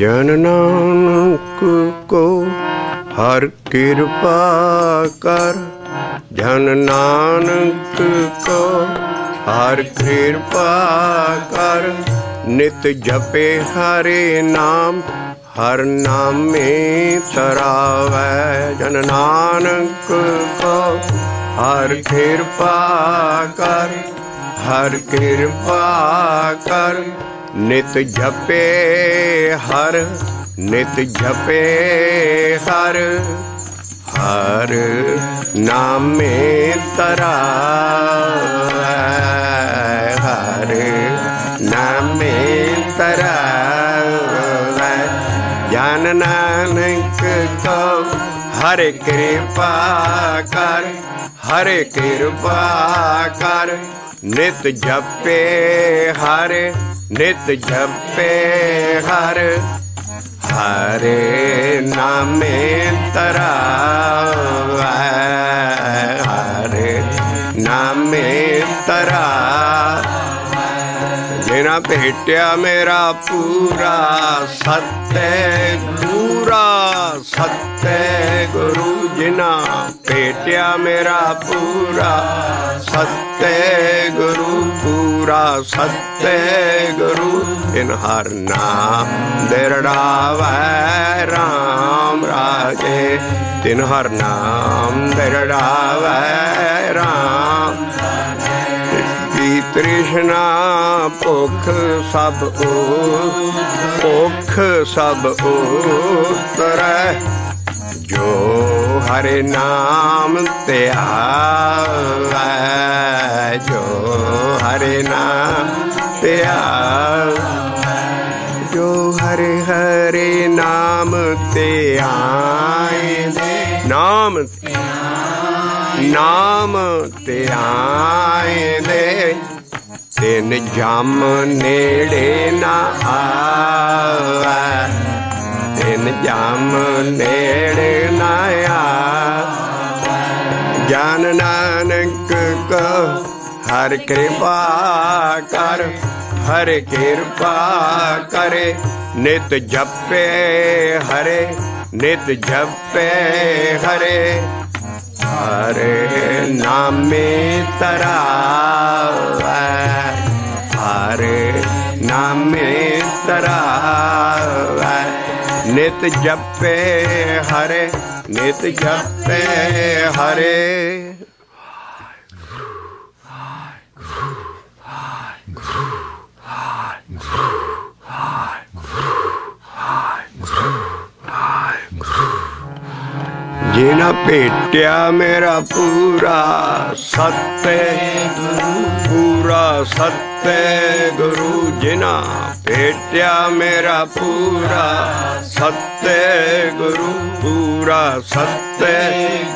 ਜਨ ਨਾਨਕ ਕੋ ਹਰ ਕਿਰਪਾ ਕਰ। ਜਨ ਨਾਨਕ ਕੋ ਹਰ ਕਿਰਪਾ ਕਰ। ਨਿਤ ਜਪੇ ਹਰੇ ਨਾਮ, ਹਰ ਨਾਮੇ ਤਰਾਵੈ ਜਨ ਨਾਨਕ ਕੋ ਹਰ ਕਿਰਪਾ ਕਰ, ਹਰ ਕਿਰਪਾ ਕਰ। ਨਿਤ ਜਪੇ ਹਰ, ਨਿਤ ਜਪੇ ਹਰ। ਹਰ ਨਾਮੇ ਤਰਾ ਹਰ ਨਾਮੇ ਤਰਾ ਜਾਨ ਨਾਨਕ ਕੋ ਹਰ ਕਿਰਪਾ ਕਰ, ਹਰ ਕਿਰਪਾ ਕਰ। ਨਿਤ ਜਪੇ ਹਰ ਨਿਤ ਜਪੇ ਹਰ। ਹਰੇ ਨਾਮੇ ਤਰਾ ਹਰੇ ਨਾਮੇ ਤਰਾ ਜਿਨਾ ਭੇਟਿਆ ਮੇਰਾ ਪੂਰਾ ਸਤੈ ਪੂਰਾ ਸਤੈ ਗੁਰੂ ਜਿਨਾ ਭੇਟਿਆ ਮੇਰਾ ਪੂਰਾ ਸਤੈ ਗੁਰੂ ਪੂਰਾ ਸਤੈ ਗੁਰੂ ਇਨ ਹਰ ਨਾਮ ਦਿਰੜਾਵੈ ਰਾਮ ਰਾਜੇ ਤਿਨ ਹਰ ਨਾਮ ਦਿਰੜਾਵੈ ਰਾਮ ਤ੍ਰਿਸ਼ਨਾ ਭੁਖ ਸਭ ਓ ਭੁਖ ਸਭ ਉਤਰੈ। ਜੋ ਹਰੇ ਨਾਮ ਤੇ ਆਵੈ ਜੋ ਹਰੇ ਨਾਮ ਤੇ ਜੋ ਹਰੇ ਹਰੇ ਨਾਮ ਤੇ ਆਏ ਨਾਮ ਨਾਮ ਤੇ ਆਏ ਦੇ। ਤਿੰਨ ਜਮ ਨੇੜੇ ਨਾ ਆਵੈ। ਤਿੰਨ ਜਮ ਨੇੜੇ ਨਾ ਆ ਜਨ ਨਾਨਕ ਕੋ ਹਰ ਕਿਰਪਾ ਕਰ, ਹਰ ਕਿਰਪਾ ਕਰੇ। ਨਿਤ ਜਪੇ ਹਰੇ, ਨਿਤ ਜਪੇ ਹਰੇ। ਹਰੇ ਨਾਮੇ ਤਰਾਵੈ ਹਰੇ ਨਾਮੇ ਤਰਾਵੈ ਨਿਤ ਜਪੇ ਹਰੇ ਨਿਤ ਜਪੇ ਹਰੇ ਜਿਨਾ ਭੇਟਿਆ ਮੇਰਾ ਪੂਰਾ ਸਤਿ ਗੁਰੂ ਪੂਰਾ ਸਤਿ ਗੁਰੂ ਜਿਨਾ ਭੇਟਿਆ ਮੇਰਾ ਪੂਰਾ ਸਤਿ ਗੁਰੂ, ਪੂਰਾ ਸਤਿ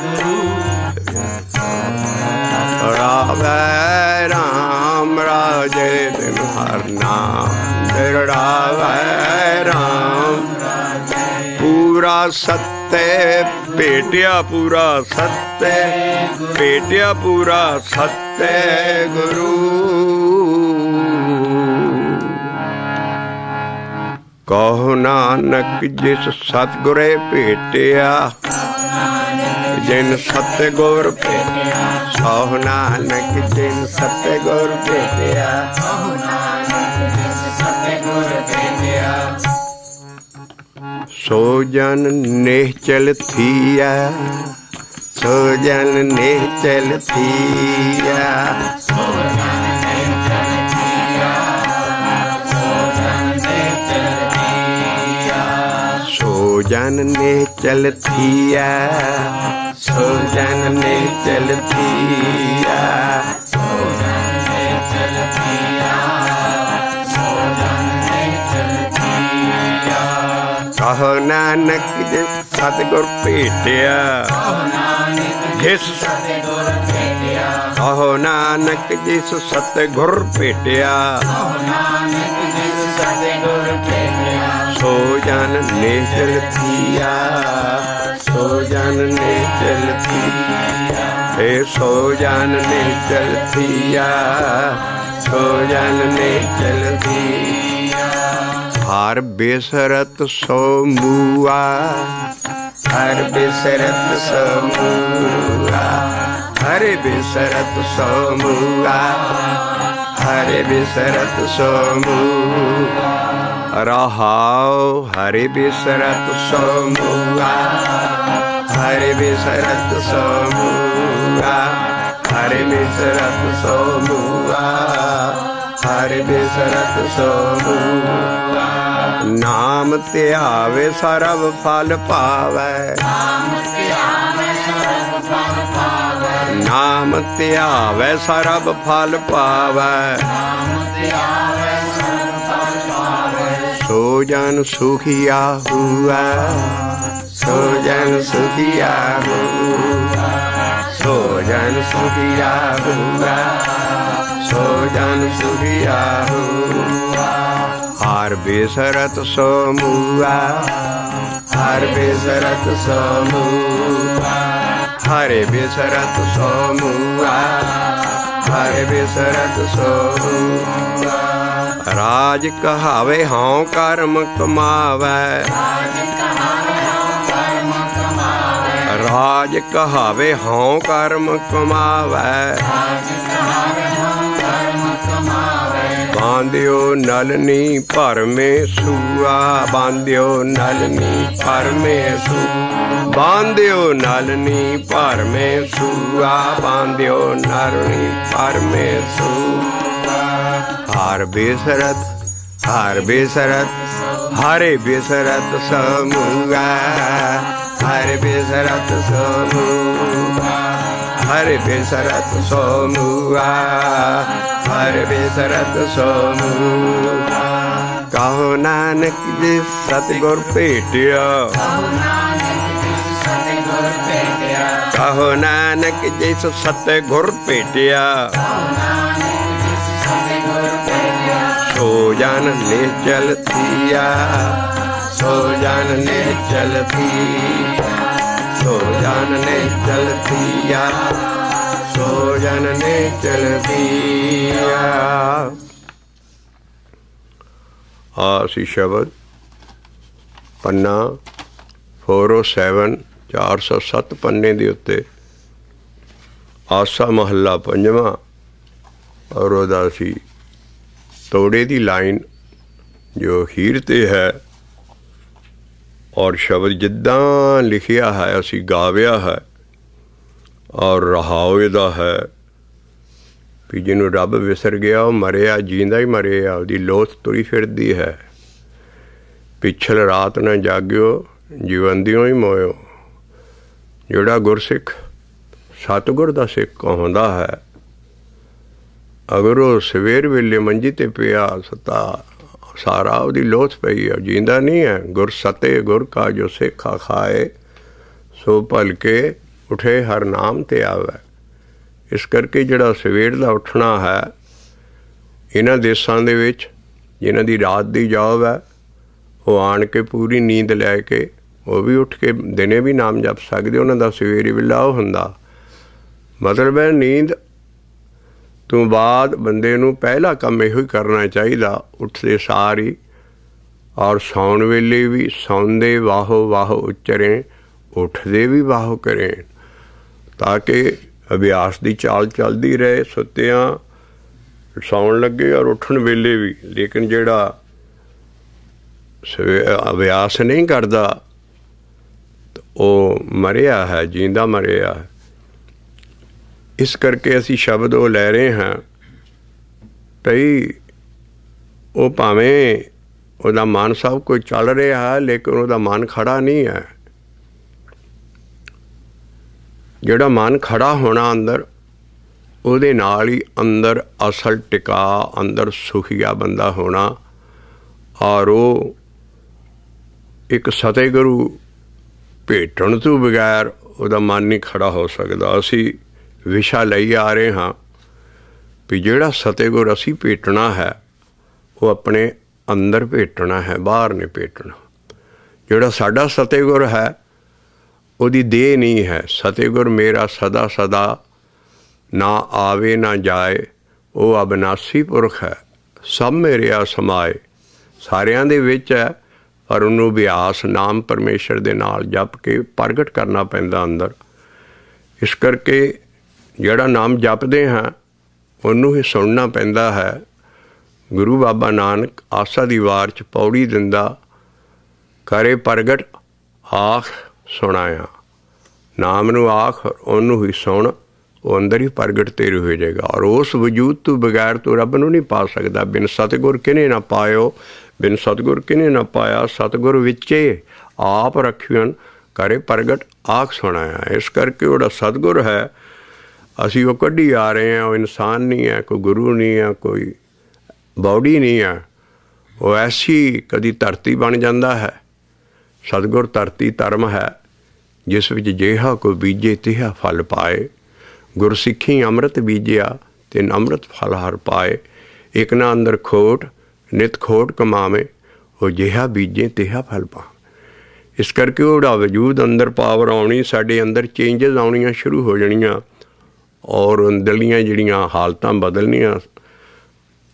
ਗੁਰੂ ਰਾਵੈ ਰਾਮ ਰਾਜੇ ਦਿਨ ਹਰ ਨਾਮ ਦਿਰੜਾਵੈ ਰਾਮ, ਪੂਰਾ ਸਤੈ ਭੇਟਿਆ ਪੂਰਾ ਸਤੈ ਭੇਟਿਆ ਪੂਰਾ ਸਤੈ, ਗੁਰੂ। ਕਹੋ ਨਾਨਕ ਜਿਸ ਸਤਗੁਰੇ ਭੇਟਿਆ, ਜਿਨ ਸਤਗੁਰ ਭੇਟਿਆ ਸੋ ਨਾਨਕ ਜਿਨ ਸਤਗੁਰ ਭੇਟਿਆ। ਕਹੋ ਨਾਨਕ ਸੋ ਜਨ ਨਿਹਚਲ ਥੀਆ ਸੋ ਜਨ ਨਿਹਚਲ ਥੀਆ ਸੋ ਜਨ ਨੇ ਚਲ ਕਹੋ ਨਾਨਕ ਜਿਸ ਸਤਿਗੁਰ ਭੇਟਿਆ। ਕਹੋ ਨਾਨਕ ਜਿਸ ਸਤਿਗੁਰ ਭੇਟਿਆ ਕਹੋ ਨਾਨਕ ਜਿਸ ਸਤਿਗੁਰ ਭੇਟਿਆ। ਕਹੋ ਨਾਨਕ ਜਿਸ ਸਤਿਗੁਰ ਭੇਟਿਆ ਸੋ ਜਨ ਨਿਹਚਲ ਥੀਆ ਸੋ ਜਨ ਨਿਹਚਲ ਥੀਆ ਏ ਸੋ ਜਨ ਨਿਹਚਲ ਥੀਆ ਸੋ ਜਨ ਨਿਹਚਲ ਥੀਆ ਹਰ ਬਿਸਰਤ ਸੋ ਮੂਆ ਹਰ ਬਿਸਰਤ ਸੋ ਮੂਆ ਹਰ ਬਿਸਰਤ ਸੋ ਮੂਆ ਹਰ ਬਿਸਰਤ ਸੋ ਮੂਆ ਰਹਾਉ ਸੋ ਮੂਆ ਨਾਮ ਧਿਆਵੇ ਸਰਬ ਫਲ ਪਾਵੇ। ਨਾਮ ਧਿਆਵੇ ਸਰਬ ਫਲ ਪਾਵੇ। ਸੋ ਜਨ ਸੁਖੀਆ ਹੁਆ ਸੋ ਜਨ ਸੁਖੀਆ ਹੁਆ ਸੋ ਜਨ ਸੁਖੀਆ ਹੁਆ ਸੋ ਜਨ ਸੁਖੀਆ ਹੁਆ ਹਰ ਬਿਸਰਤ ਸੋ ਮੂਆ। ਹਰ ਬਿਸਰਤ ਸੋ ਮੂਆ। ਹਰੇ ਬਿਸਰਤ ਸੋ ਮੂਆ। ਹਰੇ ਬਿਸਰਤ ਸੋ ਮੂਆ। ਰਾਜ ਕਹਾਵੇ ਹਉ ਕਰਮ ਕਮਾਵੇ। ਰਾਜ ਕਹਾਵੇ ਹਉ ਕਰਮ ਕਮਾਵੇ। ਬਾਂਧਿਓ ਨਲਨੀ ਭਰਮੇ ਸੂਆ ਬਾਂਧਿਓ ਨਲਨੀ ਭਰਮੇ ਸੂ ਬਾਂਧਿਓ ਨਲਨੀ ਭਰਮੇ ਸੂਆ ਬਾਂਧਿਓ ਨਲਨੀ ਭਰਮੇ ਸੂ ਹਰ ਬੇਸਰਤ ਹਰ ਬੇਸਰਤ ਹਰੇ ਬੇਸਰਤ ਸਮੂਗਾ ਹਰ ਬੇਸਰਤ ਸਮੂਗਾ ਹਰ ਬੇਸਰਤ ਸਮੂਗਾ ਹਰ ਬੇਸਰਤ ਸਮੂਗਾ ਕਹੋ ਨਾਨਕ ਜੀ ਸਤਿਗੁਰ ਭੇਟਿਆ। ਕਹੋ ਨਾਨਕ ਜਿਸ ਸਤਿਗੁਰ ਭੇਟਿਆ। ਸੋ ਜਨ ਚਲ ਥੀਆ। ਸੋ ਜਨ ਚਲ ਥੀਆ। ਸੋ ਜਨ ਚਲ ਥੀਆ। ਸੋ ਜਨ ਨਿਚਲ ਥੀਆ ਆਸੀ ਸ਼ਬਦ, ਪੰਨਾ 407 407 ਪੰਨੇ ਦੇ ਉੱਤੇ ਆਸਾ ਮਹੱਲਾ ਪੰਜਵਾਂ ਔਰ ਉਹਦਾ ਸੀ ਤੋੜੇ ਦੀ ਲਾਈਨ ਜੋ ਹੀਰ ਤੇ ਹੈ। ਔਰ ਸ਼ਬਦ ਜਿੱਦਾਂ ਲਿਖਿਆ ਹੈ, ਅਸੀਂ ਗਾਵਿਆ ਹੈ ਔਰ ਰਹਾਉ ਦਾ ਹੈ ਵੀ ਜਿਹਨੂੰ ਰੱਬ ਵਿਸਰ ਗਿਆ, ਉਹ ਮਰਿਆ, ਜੀਂਦਾ ਹੀ ਮਰਿਆ, ਉਹਦੀ ਲੋਥ ਤੁਰੀ ਫਿਰਦੀ ਹੈ। ਪਿਛਲ ਰਾਤ ਨਾ ਜਾਗਿਓ ਜੀਵੰਦਿਓ ਹੀ ਮੋਇਓ। ਜਿਹੜਾ ਗੁਰਸਿੱਖ ਸਤਗੁਰ ਦਾ ਸਿੱਖ ਹੁੰਦਾ ਹੈ, ਅਗਰ ਉਹ ਸਵੇਰ ਵੇਲੇ ਮੰਜੀ ਤੇ ਪਿਆ, ਸਤਾ ਸਾਰਾ ਉਹਦੀ ਲੋਥ ਪਈ ਹੈ ਜਿੰਦਾ ਨਹੀਂ ਹੈ। ਗੁਰ ਸਤੇ ਗੁਰ ਕਾ ਜੋ ਸਿੱਖਾ ਖਾਏ, ਸੋ ਭਲਕੇ ਉਠੇ ਹਰ ਨਾਮ ਤੇ ਆਵੇ। ਇਸ ਕਰਕੇ ਜਿਹੜਾ ਸਵੇਰ ਦਾ ਉੱਠਣਾ ਹੈ, ਇਹਨਾਂ ਦੇਸ਼ਾਂ ਦੇ ਵਿੱਚ ਜਿਨ੍ਹਾਂ ਦੀ ਰਾਤ ਦੀ ਜੌਬ ਹੈ, ਉਹ ਆਣ ਕੇ ਪੂਰੀ ਨੀਂਦ ਲੈ ਕੇ, ਉਹ ਵੀ ਉੱਠ ਕੇ ਦਿਨੇ ਵੀ ਨਾਮ ਜਪ ਸਕਦੇ, ਉਹਨਾਂ ਦਾ ਸਵੇਰੇ ਵੇਲਾ ਉਹ ਹੁੰਦਾ। ਮਤਲਬ ਹੈ ਨੀਂਦ ਤੋਂ ਬਾਅਦ ਬੰਦੇ ਨੂੰ ਪਹਿਲਾ ਕੰਮ ਇਹੋ ਹੀ ਕਰਨਾ ਚਾਹੀਦਾ, ਉੱਠਦੇ ਸਾਰ ਹੀ ਔਰ ਸੌਣ ਵੇਲੇ ਵੀ ਸੌਂਦੇ ਵਾਹੋ ਵਾਹੋ ਉਚਰੇ, ਉੱਠਦੇ ਵੀ ਵਾਹੋ ਕਰੇ ਤਾਂ ਕਿ ਅਭਿਆਸ ਦੀ ਚਾਲ ਚੱਲਦੀ ਰਹੇ, ਸੁੱਤਿਆਂ ਸੌਣ ਲੱਗੇ ਔਰ ਉੱਠਣ ਵੇਲੇ ਵੀ। ਲੇਕਿਨ ਜਿਹੜਾ ਅਭਿਆਸ ਨਹੀਂ ਕਰਦਾ, ਉਹ ਮਰਿਆ ਹੈ ਜਿੰਦਾ ਮਰਿਆ ਹੈ। ਇਸ ਕਰਕੇ ਅਸੀਂ ਸ਼ਬਦ ਉਹ ਲੈ ਰਹੇ ਹਾਂ, ਭਈ ਉਹ ਭਾਵੇਂ ਉਹਦਾ ਮਨ ਸਭ ਕੁਝ ਚੱਲ ਰਿਹਾ ਹੈ, ਲੇਕਿਨ ਉਹਦਾ ਮਨ ਖੜਾ ਨਹੀਂ ਹੈ। ਜਿਹੜਾ ਮਨ ਖੜਾ ਹੋਣਾ ਅੰਦਰ, ਉਹਦੇ ਨਾਲ ਹੀ ਅੰਦਰ ਅਸਲ ਟਿਕਾ, ਅੰਦਰ ਸੁਖੀਆ ਬੰਦਾ ਹੋਣਾ। ਔਰ ਉਹ ਇੱਕ ਸਤਿਗੁਰੂ ਭੇਟਣ ਤੋਂ ਬਗੈਰ ਉਹਦਾ ਮਨ ਨਹੀਂ ਖੜਾ ਹੋ ਸਕਦਾ। ਅਸੀਂ ਵਿਸ਼ਾ ਲਈ ਆ ਰਹੇ ਹਾਂ ਵੀ ਜਿਹੜਾ ਸਤਿਗੁਰ ਅਸੀਂ ਭੇਟਣਾ ਹੈ, ਉਹ ਆਪਣੇ ਅੰਦਰ ਭੇਟਣਾ ਹੈ, ਬਾਹਰ ਨਹੀਂ ਭੇਟਣਾ। ਜਿਹੜਾ ਸਾਡਾ ਸਤਿਗੁਰ ਹੈ ਉਹਦੀ ਦੇਹ ਨਹੀਂ ਹੈ। ਸਤਿਗੁਰ ਮੇਰਾ ਸਦਾ ਸਦਾ ਨਾ ਆਵੇ ਨਾ ਜਾਏ, ਉਹ ਅਬਨਾਸੀ ਪੁਰਖ ਹੈ। ਸਭ ਮੇਰੇ ਮੇਰਿਆ ਸਮਾਏ। ਸਾਰਿਆਂ ਦੇ ਵਿੱਚ ਹੈ, ਪਰ ਉਹਨੂੰ ਅਭਿਆਸ ਨਾਮ ਪਰਮੇਸ਼ਰ ਦੇ ਨਾਲ ਜਪ ਕੇ ਪ੍ਰਗਟ ਕਰਨਾ ਪੈਂਦਾ ਅੰਦਰ। ਇਸ ਕਰਕੇ ਜਿਹੜਾ ਨਾਮ ਜਪਦੇ ਹਾਂ, ਉਹਨੂੰ ਹੀ ਸੁਣਨਾ ਪੈਂਦਾ ਹੈ। ਗੁਰੂ ਬਾਬਾ ਨਾਨਕ ਆਸਾ ਦੀ ਵਾਰ ਚ ਪੌੜੀ ਦਿੰਦਾ, ਕਰੇ ਪ੍ਰਗਟ, ਆਖ ਸੁਣਾਇਆ। ਨਾਮ ਨੂੰ ਆਖ, ਉਹਨੂੰ ਹੀ ਸੁਣ, ਉਹ ਅੰਦਰ ਹੀ ਪ੍ਰਗਟ ਤੇਰੇ ਹੋ ਜਾਏਗਾ। ਔਰ ਉਸ ਵਜੂਦ ਤੋਂ ਬਗੈਰ ਤੂੰ ਰੱਬ ਨੂੰ ਨਹੀਂ ਪਾ ਸਕਦਾ। ਬਿਨ ਸਤਗੁਰ ਕਿਨੇ ਨਾ ਪਾਇਓ, ਬਿਨ ਸਤਗੁਰ ਕਿਨੇ ਨਾ ਪਾਇਆ, ਸਤਗੁਰ ਵਿੱਚੇ ਆਪ ਰਖਿਓਨ ਕਰੇ ਪ੍ਰਗਟ ਆਖ ਸੁਣਾਇਆ। ਇਸ ਕਰਕੇ ਉਹਦਾ ਸਤਗੁਰ ਹੈ। ਅਸੀਂ ਉਹ ਕੱਢੀ ਆ ਰਹੇ ਹਾਂ, ਉਹ ਇਨਸਾਨ ਨਹੀਂ ਹੈ, ਕੋਈ ਗੁਰੂ ਨਹੀਂ ਹੈ, ਕੋਈ ਬਾਡੀ ਨਹੀਂ ਹੈ। ਉਹ ਐਸੀ ਕਦੀ ਧਰਤੀ ਬਣ ਜਾਂਦਾ ਹੈ। ਸਤਗੁਰ ਧਰਤੀ ਧਰਮ ਹੈ, ਜਿਸ ਵਿੱਚ ਜਿਹਾ ਕੋ ਬੀਜੇ ਤਿਹਾ ਫਲ ਪਾਏ। ਗੁਰਸਿੱਖੀ ਅੰਮ੍ਰਿਤ ਬੀਜਿਆ ਤੇ ਅੰਮ੍ਰਿਤ ਫਲ ਹਰ ਪਾਏ। ਇਕ ਨਾ ਅੰਦਰ ਖੋਟ, ਨਿਤ ਖੋਟ ਕਮਾਵੇ, ਉਹ ਜਿਹਾ ਬੀਜੇ ਤਿਹਾ ਫਲ ਪਾ ਇਸ ਕਰਕੇ ਉਹਦਾ ਵਜੂਦ ਅੰਦਰ ਪਾਵਰ ਆਉਣੀ, ਸਾਡੇ ਅੰਦਰ ਚੇਂਜਸ ਆਉਣੀਆਂ ਸ਼ੁਰੂ ਹੋ ਜਾਣੀਆਂ, ਔਰ ਅੰਦਰਲੀਆਂ ਜਿਹੜੀਆਂ ਹਾਲਤਾਂ ਬਦਲਣੀਆਂ,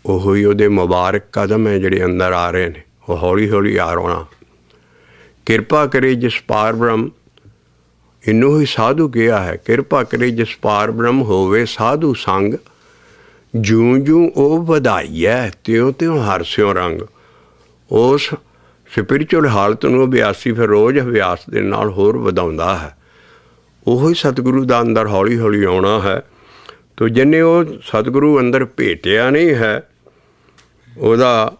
ਉਹ ਹੀ ਉਹਦੇ ਮੁਬਾਰਕ ਕਦਮ ਹੈ ਜਿਹੜੇ ਅੰਦਰ ਆ ਰਹੇ ਨੇ। ਉਹ ਹੌਲੀ ਹੌਲੀ ਆ ਰੋਣਾ। ਕਿਰਪਾ ਕਰੇ ਜਿਸ ਪਾਰ ਬ੍ਰਹਮ। ਇਹਨੂੰ ਹੀ ਸਾਧੂ ਕਿਹਾ ਹੈ, ਕਿਰਪਾ ਕਰੇ ਜਿਸ ਪਾਰ ਬ੍ਰਹਮ ਹੋਵੇ ਸਾਧੂ ਸੰਗ। ਜੂੰ ਜੂ ਉਹ ਵਧਾਈਐ, ਤਿਉ ਤਿਉ ਹਰਸਿਓ ਰੰਗ। ਉਸ ਸਪਿਰਚੁਅਲ ਹਾਲਤ ਨੂੰ ਅਭਿਆਸੀ ਫਿਰ ਰੋਜ਼ ਅਭਿਆਸ ਦੇ ਨਾਲ ਹੋਰ ਵਧਾਉਂਦਾ ਹੈ। ਉਹ ਹੀ ਸਤਿਗੁਰੂ ਦਾ ਅੰਦਰ ਹੌਲੀ ਹੌਲੀ ਆਉਣਾ ਹੈ। ਤੋ ਜਿੰਨੇ ਉਹ ਸਤਿਗੁਰੂ ਅੰਦਰ ਭੇਟਿਆ ਨਹੀਂ ਹੈ, ਉਹਦਾ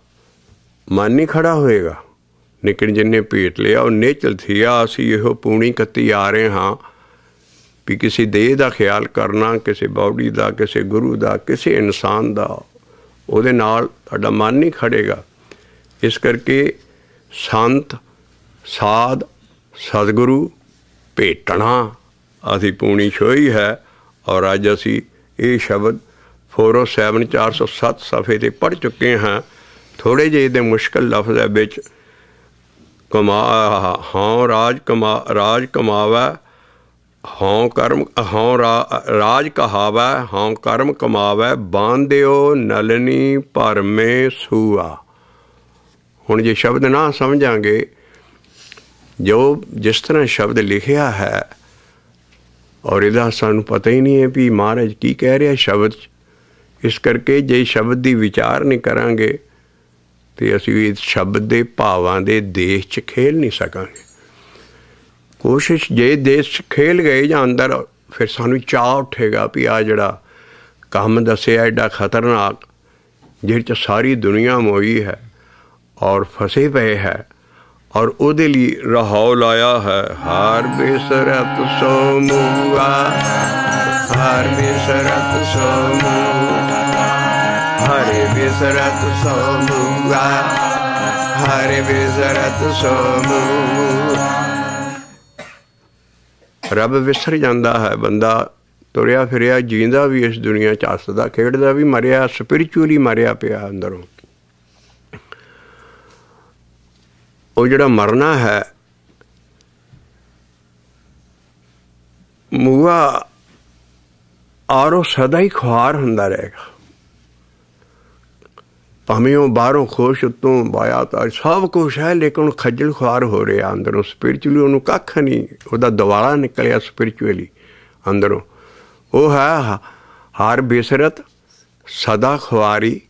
ਮਨ ਨਹੀਂ ਖੜਾ ਹੋਏਗਾ। ਲੇਕਿਨ ਜਿੰਨੇ ਭੇਟ ਲਿਆ, ਉਹ ਨੇਚਲ ਸੀ ਆ ਅਸੀਂ ਇਹੋ ਪੂਣੀ ਕੱਤੀ ਆ ਰਹੇ ਹਾਂ ਵੀ ਕਿਸੇ ਦੇਹ ਦਾ ਖਿਆਲ ਕਰਨਾ, ਕਿਸੇ ਬਾਡੀ ਦਾ, ਕਿਸੇ ਗੁਰੂ ਦਾ, ਕਿਸੇ ਇਨਸਾਨ ਦਾ, ਉਹਦੇ ਨਾਲ ਤੁਹਾਡਾ ਮਨ ਨਹੀਂ ਖੜੇਗਾ। ਇਸ ਕਰਕੇ ਸੰਤ, ਸਾਧ, ਸਤਿਗੁਰੂ ਭੇਟਣਾ ਅਸੀਂ ਪੂਣੀ ਛੋਈ ਹੈ ਔਰ ਅੱਜ ਅਸੀਂ ਇਹ ਸ਼ਬਦ 407 407 ਸਫੇ ਤੇ ਪੜ ਚੁੱਕੇ ਹਾਂ। ਥੋੜੇ ਜਿਹੇ ਦੇ ਮੁਸ਼ਕਲ ਲਫ਼ਜ਼ ਹੈ ਵਿੱਚ ਕਮਾ ਹਾਂ ਰਾਜ ਕਮਾ ਰਾਜ ਕਮਾਵਾ, ਹਾਂ ਕਰਮ ਹਾਂ ਰਾਜ ਕਹਾਵਾ, ਹਾਂ ਕਰਮ ਕਮਾਵੇ, ਬਾਂਧਿਓ ਨਲਨੀ ਭਰਮੇ ਸੂਆ। ਹੁਣ ਜੇ ਸ਼ਬਦ ਨਾ ਸਮਝਾਂਗੇ, ਜੋ ਜਿਸ ਤਰ੍ਹਾਂ ਸ਼ਬਦ ਲਿਖਿਆ ਹੈ, ਔਰ ਇਹਦਾ ਸਾਨੂੰ ਪਤਾ ਹੀ ਨਹੀਂ ਹੈ ਵੀ ਮਹਾਰਾਜ ਕੀ ਕਹਿ ਰਿਹਾ ਸ਼ਬਦ ਇਸ ਕਰਕੇ ਜੇ ਸ਼ਬਦ ਦੀ ਵਿਚਾਰ ਨਹੀਂ ਕਰਾਂਗੇ ਤੇ ਅਸੀਂ ਇਸ ਸ਼ਬਦ ਦੇ ਭਾਵਾਂ ਦੇ ਦੇਸ਼ 'ਚ ਖੇਲ ਨਹੀਂ ਸਕਾਂਗੇ। ਕੋਸ਼ਿਸ਼ ਜੇ ਦੇਸ਼ 'ਚ ਖੇਲ ਗਏ ਜਾਂ ਅੰਦਰ, ਫਿਰ ਸਾਨੂੰ ਚਾਹ ਉੱਠੇਗਾ ਵੀ ਆ ਜਿਹੜਾ ਕੰਮ ਦੱਸਿਆ, ਐਡਾ ਖਤਰਨਾਕ, ਜਿਹਦੇ 'ਚ ਸਾਰੀ ਦੁਨੀਆ ਮੋਈ ਹੈ ਔਰ ਫਸੇ ਪਏ ਹੈ ਔਰ ਉਹਦੇ ਲਈ ਰਹਾਉ ਲਾਇਆ ਹੈ। ਹਾਰ ਬੇਸਰਤ ਸੋ ਮੂਆ ਹਾਰ ਬੇਸਰਤ ਸੋ ਮੂਆ ਹਰੇ ਬੇਸਰਤ ਸੋ ਮੂਆ ਹਰੇ ਬੇਸਰਤ ਸੋ ਮੂਆ ਰੱਬ ਵਿਸਰ ਜਾਂਦਾ ਹੈ ਬੰਦਾ, ਤੁਰਿਆ ਫਿਰਿਆ, ਜੀਂਦਾ ਵੀ ਇਸ ਦੁਨੀਆ ਚ ਹੱਸਦਾ, ਖੇਡਦਾ ਵੀ ਮਰਿਆ ਸਪਿਰਚੁਅਲੀ ਮਰਿਆ ਪਿਆ ਅੰਦਰੋਂ। ਉਹ ਜਿਹੜਾ ਮਰਨਾ ਹੈ ਮੂਆ ਆਰੋ ਸਦਾ ਹੀ ਖੁਆਰ ਹੁੰਦਾ ਰਹੇਗਾ। ਭਾਵੇਂ ਬਾਹਰੋਂ ਖੁਸ਼ ਉਤੋਂ ਬਾਇਆ ਤਾਂ ਸਭ ਕੁਝ ਹੈ ਲੇਕਿਨ ਖੱਜਲ ਖੁਆਰ ਹੋ ਰਿਹਾ ਅੰਦਰੋਂ। ਸਪਿਰਚੁਅਲੀ ਉਹਨੂੰ ਕੱਖ ਨਹੀਂ ਉਹਦਾ ਦਵਾਲਾ ਨਿਕਲਿਆ ਸਪਿਰਚੁਅਲੀ ਅੰਦਰੋਂ। ਉਹ ਹੈ ਹਰ ਬੇਸਰਤ ਸਦਾ ਖੁਆਰੀ।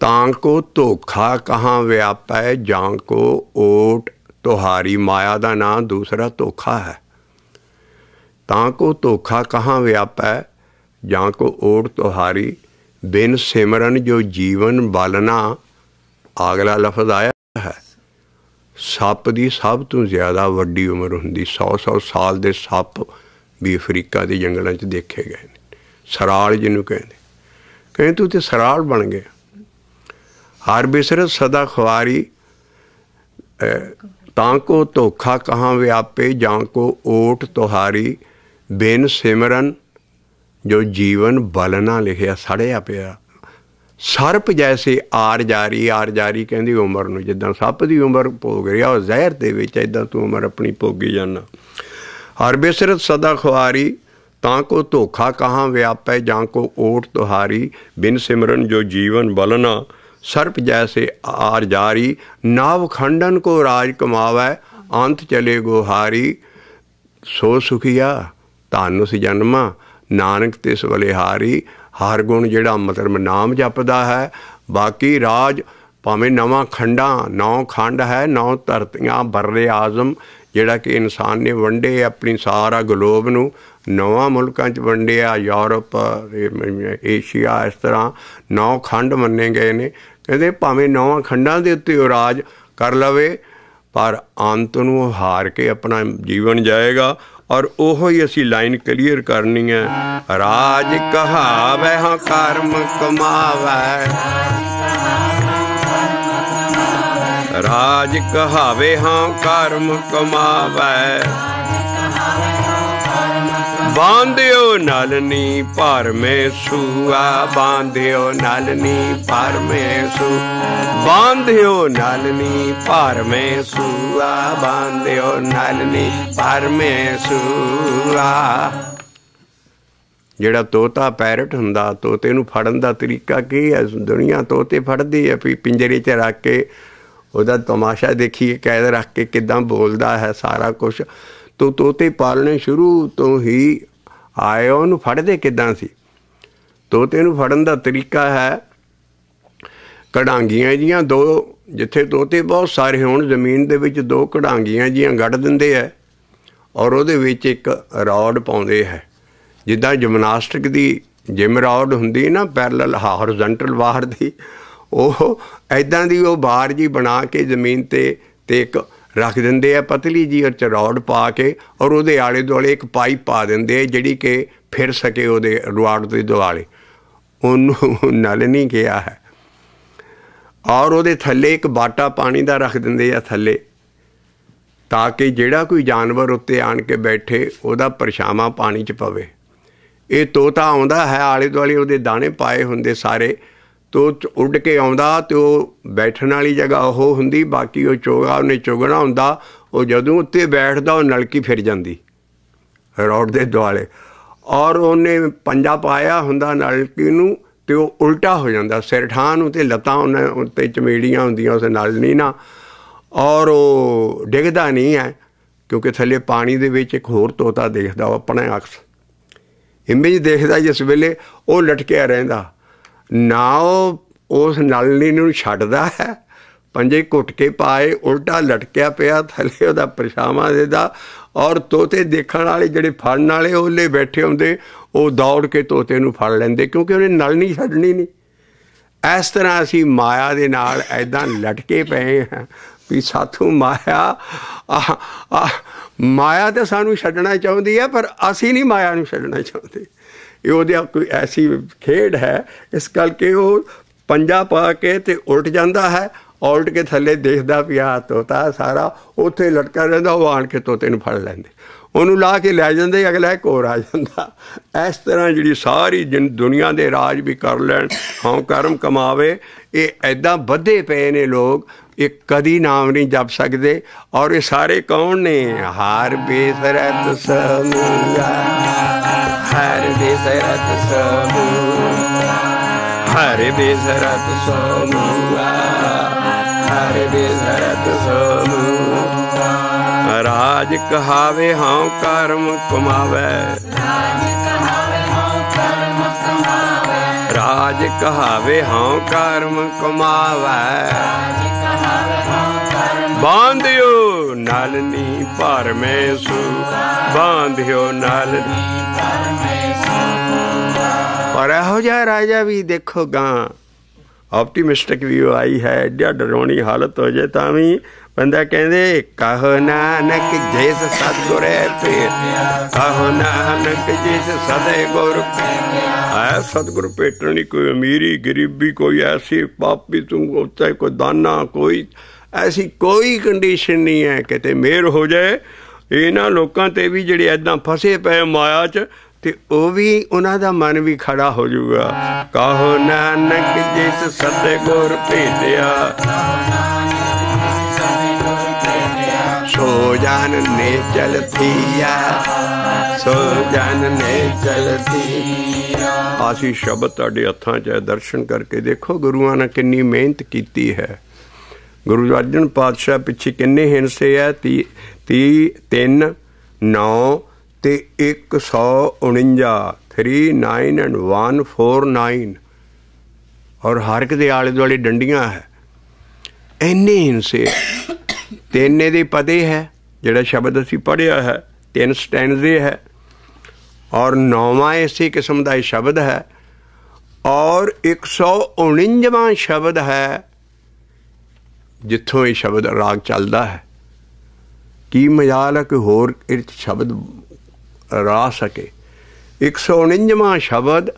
ਤਾਂ ਕੋ ਧੋਖਾ ਕਹਾਂ ਵਿਆਪੈ ਜਾਂ ਕੋ ਓਟ ਤੁਹਾਰੀ। ਮਾਇਆ ਦਾ ਨਾਂ ਦੂਸਰਾ ਧੋਖਾ ਹੈ। ਤਾਂ ਕੋ ਧੋਖਾ ਕਹਾਂ ਵਿਆਪੈ ਜਾਂ ਕੋ ਓਟ ਤੁਹਾਰੀ। ਬਿਨ ਸਿਮਰਨ ਜੋ ਜੀਵਨ ਬਾਲਣਾ ਅਗਲਾ ਲਫ਼ਜ਼ ਆਇਆ ਹੈ। ਸੱਪ ਦੀ ਸਭ ਤੋਂ ਜ਼ਿਆਦਾ ਵੱਡੀ ਉਮਰ ਹੁੰਦੀ 100-100 ਸਾਲ ਦੇ ਸੱਪ ਵੀ ਅਫਰੀਕਾ ਦੇ ਜੰਗਲਾਂ 'ਚ ਦੇਖੇ ਗਏ ਨੇ। ਸਰਾਲ ਜਿਹਨੂੰ ਕਹਿੰਦੇ। ਕਹਿੰਦੇ ਤੂੰ ਤੇ ਸਰਾਲ ਬਣ ਗਿਆ ਹਰ ਬਿਸਰਤ ਸਦਾ ਖਵਾਰੀ ਤਾਂ ਕੋ ਧੋਖਾ ਕਹਾਂ ਵਿਆਪੇ, ਜਾਂ ਕੋ ਓਟ ਤੁਹਾਰੀ, ਬਿਨ ਸਿਮਰਨ ਜੋ ਜੀਵਨ ਬਲਨਾ ਲਿਖਿਆ, ਸੜਿਆ ਪਿਆ। ਸਰਪ ਜੈਸੇ ਆਰ ਜਾਰੀ ਆਰ ਜਾਰੀ ਕਹਿੰਦੀ ਉਮਰ ਨੂੰ, ਜਿੱਦਾਂ ਸੱਪ ਦੀ ਉਮਰ ਭੋਗ ਰਿਹਾ ਉਹ ਜ਼ਹਿਰ ਦੇ ਵਿੱਚ ਇਦਾਂ ਤੂੰ ਉਮਰ ਆਪਣੀ ਭੋਗੀ ਜਾਣਾ ਹਰ ਬਿਸਰਤ ਸਦਾ ਖਵਾਰੀ ਤਾਂ ਕੋ ਧੋਖਾ ਕਹਾਂ ਵਿਆਪੈ, ਜਾਂ ਕੋ ਓਟ ਤੁਹਾਰੀ, ਬਿਨ ਸਿਮਰਨ ਜੋ ਜੀਵਨ ਬਲਨਾ। ਸਰਪ ਜੈਸੇ ਆਰ ਜਾਰੀ, ਨਾਵ ਖੰਡਨ ਕੋ ਰਾਜ ਕਮਾਵੈ, ਅੰਤ ਚਲੇ ਗੋਹਾਰੀ ਸੋ ਸੁਖੀਆ ਧਨੁਸ ਜਨਮਾ ਨਾਨਕ ਤਿਸ ਬਲਿਹਾਰੀ ਹਰ ਗੁਣ ਜਿਹੜਾ ਮਤਲਬ ਨਾਮ ਜਪਦਾ ਹੈ। ਬਾਕੀ ਰਾਜ ਭਾਵੇਂ ਨਵਾਂ ਖੰਡਾਂ, ਨੌ ਖੰਡ ਹੈ, ਨੌ ਧਰਤੀਆਂ ਬਰਰੇ ਆਜ਼ਮ, ਜਿਹੜਾ ਕਿ ਇਨਸਾਨ ਨੇ ਵੰਡੇ ਆਪਣੀ ਸਾਰਾ ਗਲੋਬ ਨੂੰ। ਨਵਾਂ ਮੁਲਕਾਂ 'ਚ ਵੰਡਿਆ, ਯੂਰਪ ਏਸ਼ੀਆ ਇਸ ਤਰ੍ਹਾਂ ਨੌ ਖੰਡ ਮੰਨੇ ਗਏ ਨੇ। ਕਹਿੰਦੇ ਭਾਵੇਂ ਨੌਵਾਂ ਖੰਡਾਂ ਦੇ ਉੱਤੇ ਉਹ ਰਾਜ ਕਰ ਲਵੇ, ਪਰ ਅੰਤ ਨੂੰ ਹਾਰ ਕੇ ਆਪਣਾ ਜੀਵਨ ਜਾਏਗਾ। ਔਰ ਉਹੋ ਹੀ ਅਸੀਂ ਲਾਈਨ ਕਲੀਅਰ ਕਰਨੀ ਹੈ। ਰਾਜ ਕਹਾਵੈ, ਹਾਂ ਕਰਮ ਕਮਾਵੈ। ਰਾਜ ਕਹਾਵੇ, ਹਾਂ ਕਰਮ ਕਮਾਵੈ। ਬਾਂਧਿਓ ਨਲਨੀ ਪਰਮੇ ਸੂਆ, ਬਾਂਧਿਓ ਨਲਨੀ ਪਰਮੇ ਸੂ। ਬਾਂਧਿਓ ਨਲਨੀ ਪਰਮੇ ਸੂਆ, ਬਾਂਧਿਓ ਨਲਨੀ ਪਰਮੇ ਸੂਆ। ਜਿਹੜਾ ਤੋਤਾ ਪੈਰਟ ਹੁੰਦਾ, ਤੋਤੇ ਨੂੰ ਫੜਨ ਦਾ ਤਰੀਕਾ ਕੀ ਹੈ? ਦੁਨੀਆ ਤੋਤੇ ਫੜਦੀ ਹੈ, ਵੀ ਪਿੰਜਰੇ 'ਚ ਰੱਖ ਕੇ ਉਹਦਾ ਤਮਾਸ਼ਾ ਦੇਖੀਏ, ਕੈਦ ਰੱਖ ਕੇ ਕਿਦਾਂ ਬੋਲਦਾ ਹੈ ਸਾਰਾ ਕੁਝ ਤੋ ਤੋਤੇ ਪਾਲਣੇ ਸ਼ੁਰੂ ਤੋਂ ਹੀ ਆਏ ਉਹਨੂੰ ਫੜਦੇ ਕਿਦਾਂ ਸੀ? ਤੋਤੇ ਨੂੰ ਫੜਨ ਦਾ ਤਰੀਕਾ ਹੈ ਕਢਾਂਗੀਆਂ ਜੀਆਂ ਦੋ, ਜਿੱਥੇ ਤੋਤੇ ਬਹੁਤ ਸਾਰੇ ਹੋਣ, ਜ਼ਮੀਨ ਦੇ ਵਿੱਚ ਦੋ ਕਢਾਂਗੀਆਂ ਜੀਆਂ ਗੱਡ ਦਿੰਦੇ ਆ ਔਰ ਉਹਦੇ ਵਿੱਚ ਇੱਕ ਰੌਡ ਪਾਉਂਦੇ ਹੈ। ਜਿੱਦਾਂ ਜਿਮਨਾਸਟਿਕ ਦੀ ਜਿਮ ਰੌਡ ਹੁੰਦੀ ਨਾ, ਪੈਰਲਲ ਹਾਰਜ਼ੈਂਟਲ ਬਾਹਰ ਦੀ, ਉਹ ਐਦਾਂ ਦੀ ਉਹ ਬਾਹਰ ਜੀ ਬਣਾ ਕੇ ਜ਼ਮੀਨ ਤੇ ਤੇ ਇੱਕ ਰੱਖ ਦਿੰਦੇ ਆ ਪਤਲੀ ਜੀ ਔਰ ਚ ਰੌਡ ਪਾ ਕੇ ਔਰ ਉਹਦੇ ਆਲੇ ਦੁਆਲੇ ਇੱਕ ਪਾਈਪ ਪਾ ਦਿੰਦੇ ਆ ਜਿਹੜੀ ਕਿ ਫਿਰ ਸਕੇ ਉਹਦੇ ਰੁਆੜ ਦੇ ਦੁਆਲੇ। ਉਹਨੂੰ ਨਲ ਨਹੀਂ ਗਿਆ ਹੈ। ਔਰ ਉਹਦੇ ਥੱਲੇ ਇੱਕ ਬਾਟਾ ਪਾਣੀ ਦਾ ਰੱਖ ਦਿੰਦੇ ਆ ਥੱਲੇ, ਤਾਂ ਕਿ ਜਿਹੜਾ ਕੋਈ ਜਾਨਵਰ ਉੱਤੇ ਆਣ ਕੇ ਬੈਠੇ ਉਹਦਾ ਪਰਛਾਵਾਂ ਪਾਣੀ 'ਚ ਪਵੇ। ਇਹ ਤੋਤਾ ਆਉਂਦਾ ਹੈ, ਆਲੇ ਦੁਆਲੇ ਉਹਦੇ ਦਾਣੇ ਪਾਏ ਹੁੰਦੇ ਸਾਰੇ। ਤੋ ਉੱਡ ਕੇ ਆਉਂਦਾ ਤੇ ਉਹ ਬੈਠਣ ਵਾਲੀ ਜਗ੍ਹਾ ਉਹ ਹੁੰਦੀ, ਬਾਕੀ ਉਹ ਚੋਗਾ, ਉਹਨੇ ਚੁਗਣਾ ਹੁੰਦਾ, ਉਹ ਜਦੋਂ ਉੱਤੇ ਬੈਠਦਾ, ਉਹ ਨਲਕੀ ਫਿਰ ਜਾਂਦੀ, ਰੋਡ ਦੇ ਦੁਆਲੇ। ਔਰ ਉਹਨੇ ਪੰਜਾ ਪਾਇਆ ਹੁੰਦਾ ਨਲਕੀ ਨੂੰ ਤੇ ਉਹ ਉਲਟਾ ਹੋ ਜਾਂਦਾ, ਸਿਰ ਠਾਂ ਨੂੰ ਤੇ ਲੱਤਾਂ ਉਹਨੇ ਉੱਤੇ ਚਮੇੜੀਆਂ ਹੁੰਦੀਆਂ, ਉਸ ਨਾਲ ਨਹੀਂ ਨਾ। ਔਰ ਉਹ ਡਿੱਗਦਾ ਨਹੀਂ ਹੈ, ਕਿਉਂਕਿ ਥੱਲੇ ਪਾਣੀ ਦੇ ਵਿੱਚ ਇੱਕ ਹੋਰ ਤੋਤਾ ਦੇਖਦਾ, ਉਹ ਆਪਣੇ ਅਕਸ। ਇਮੇਜ ਦੇਖਦਾ ਜਿਸ ਵੇਲੇ ਉਹ ਲਟਕਿਆ ਰਹਿੰਦਾ। ਨਾ ਉਹ ਉਸ ਨਲਨੀ ਨੂੰ ਛੱਡਦਾ ਹੈ। ਪੰਜੇ ਘੁੱਟ ਕੇ ਪਾਏ, ਉਲਟਾ ਲਟਕਿਆ ਪਿਆ, ਥੱਲੇ ਉਹਦਾ ਪਰਛਾਵਾਂ ਦੇਦਾ। ਔਰ ਤੋਤੇ ਦੇਖਣ ਵਾਲੇ ਜਿਹੜੇ ਫੜਨ ਵਾਲੇ ਉਹਲੇ ਬੈਠੇ ਹੁੰਦੇ, ਉਹ ਦੌੜ ਕੇ ਤੋਤੇ ਨੂੰ ਫੜ ਲੈਂਦੇ, ਕਿਉਂਕਿ ਉਹਨੇ ਨਲ ਛੱਡਣੀ ਨਹੀਂ। ਇਸ ਤਰ੍ਹਾਂ ਅਸੀਂ ਮਾਇਆ ਦੇ ਨਾਲ ਐਦਾਂ ਲਟਕੇ ਪਏ ਹਾਂ ਵੀ ਸਾਥੋਂ ਮਾਇਆ ਮਾਇਆ ਤਾਂ ਸਾਨੂੰ ਛੱਡਣਾ ਚਾਹੁੰਦੀ ਹੈ, ਪਰ ਅਸੀਂ ਨਹੀਂ ਮਾਇਆ ਨੂੰ ਛੱਡਣਾ ਚਾਹੁੰਦੇ। ਇਹ ਉਹਦੇ ਕੋਈ ਐਸੀ ਖੇਡ ਹੈ, ਇਸ ਕਰਕੇ ਉਹ ਪੰਜਾ ਪਾ ਕੇ ਤੇ ਉਲਟ ਜਾਂਦਾ ਹੈ, ਉਲਟ ਕੇ ਥੱਲੇ ਦੇਖਦਾ ਪਿਆ ਤੋਤਾ ਸਾਰਾ, ਉੱਥੇ ਲਟਕਾ ਰਹਿੰਦਾ, ਉਹ ਆਣ ਕੇ ਤੋਤੇ ਨੂੰ ਫੜ ਲੈਂਦੇ। ਉਹਨੂੰ ਲਾ ਕੇ ਲੈ ਜਾਂਦੇ, ਅਗਲਾ ਇੱਕ ਆ ਜਾਂਦਾ। ਇਸ ਤਰ੍ਹਾਂ ਜਿਹੜੀ ਸਾਰੀ ਦੁਨੀਆ ਦੇ ਰਾਜ ਵੀ ਕਰ ਲੈਣ ਹਾਂ ਕਰਮ ਕਮਾਵੇ, ਇਹ ਐਦਾਂ ਵੱਧੇ ਪਏ ਨੇ ਲੋਕ ਇਹ ਕਦੀ ਨਾਮ ਨਹੀਂ ਜਪ ਸਕਦੇ ਔਰ ਇਹ ਸਾਰੇ ਕੌਣ ਨੇ? ਹਾਰ ਬੇਸਰਤ ਸਮੂਗਾ ਹਰ ਬੇਸਰਤ ਸਮੂਗਾ ਹਰ ਬੇਸਰਤ ਸਮੂਗਾ ਹਰ ਬੇਸਰਤ ਸਮੂਗਾ ਰਾਜ ਕਹਾਵੇ ਹਾਂ ਕਰਮ ਕਮਾਵੇ। ਰਾਜ ਕਮਾਵੇ ਕਹਾਵੇ ਹਾਂ ਕਰਮ ਕਮਾਵੇ। ਬਾਂਧਿਓ ਨਲਨੀ ਪਰਮੇਸ਼ੂ ਬਾਂਧਿਓ ਨਲਨੀ ਪਰਮੇਸ਼ੂ ਪਰ ਇਹੋ ਜਿਹਾ ਰਾਜਾ ਵੀ ਦੇਖੋ ਗਾਂ। ਆਪਟੀਮਿਸਟਿਕ ਵੀ ਆਈ ਹੈ, ਐਡਾ ਡਰਾਉਣੀ ਹਾਲਤ ਹੋ ਜੇ ਤਾਂ ਵੀ ਬੰਦਾ ਕਹਿੰਦੇ, ਕਹੋ ਨਾਨਕ ਜਿਸ ਸਤਗੁਰੇ ਭੇਟਿਆ ਕਹੋ ਨਾਨਕ ਜਿਸ ਸਦੇ ਗੁਰ ਆ ਸਤਗੁਰ ਭੇਟਣੀ ਕੋਈ ਅਮੀਰੀ, ਗਰੀਬੀ, ਕੋਈ ਐਸੀ ਪਾਪੀ, ਤੂੰ ਉੱਤੇ ਕੋਈ ਦਾਨਾ, ਕੋਈ ਐਸੀ ਕੋਈ ਕੰਡੀਸ਼ਨ ਨਹੀਂ ਹੈ ਕਿਤੇ ਮਿਹਰ ਹੋ ਜਾਏ। ਇਹਨਾਂ ਲੋਕਾਂ ਤੇ ਵੀ ਜਿਹੜੇ ਐਦਾਂ ਫਸੇ ਪਏ ਮਾਇਆ 'ਚ, ਤੇ ਉਹ ਵੀ ਉਹਨਾਂ ਦਾ ਮਨ ਵੀ ਖੜਾ ਹੋ ਜਾਊਗਾ। ਕਹੋ ਨਾਨਕ ਜਿਸ ਸਤਿਗੁਰ ਭੇਟਿਆ? ਸੋ ਜਾਨ ਜਨ ਨੇ ਚਲਤੀਆ ਸੋ ਜਨ ਨੇ ਚਲਤੀਆ ਆਸੀ ਸ਼ਬਦ ਤੁਹਾਡੇ ਹੱਥਾਂ 'ਚ ਦਰਸ਼ਨ ਕਰਕੇ ਦੇਖੋ ਗੁਰੂਆਂ ਨੇ ਕਿੰਨੀ ਮਿਹਨਤ ਕੀਤੀ ਹੈ। ਗੁਰੂ ਅਰਜਨ ਪਾਤਸ਼ਾਹ ਪਿੱਛੇ ਕਿੰਨੇ ਹਿੰਸੇ ਆ 30 30 3 9 ਤੇ 149 39 ਐਂਡ 149 ਔਰ ਹਰ ਇੱਕ ਦੇ ਆਲੇ ਦੁਆਲੇ ਡੰਡੀਆਂ ਹੈ। ਇੰਨੇ ਹਿੰਸੇ। ਤਿੰਨ ਇਹਦੇ ਪਤੇ ਹੈ, ਜਿਹੜਾ ਸ਼ਬਦ ਅਸੀਂ ਪੜ੍ਹਿਆ ਹੈ, ਤਿੰਨ ਸਟੈਂਜ਼ੇ ਹੈ, ਔਰ ਨੌਵਾਂ ਇਸੇ ਕਿਸਮ ਦਾ ਇਹ ਸ਼ਬਦ ਹੈ, ਔਰ 149ਵਾਂ ਸ਼ਬਦ ਹੈ, ਜਿੱਥੋਂ ਇਹ ਸ਼ਬਦ ਰਾਗ ਚੱਲਦਾ ਹੈ। ਕੀ ਮਜਾਲ ਹੈ ਕਿ ਹੋਰ ਇਹ ਸ਼ਬਦ ਰਾ ਸਕੇ। 149ਵਾਂ ਸ਼ਬਦ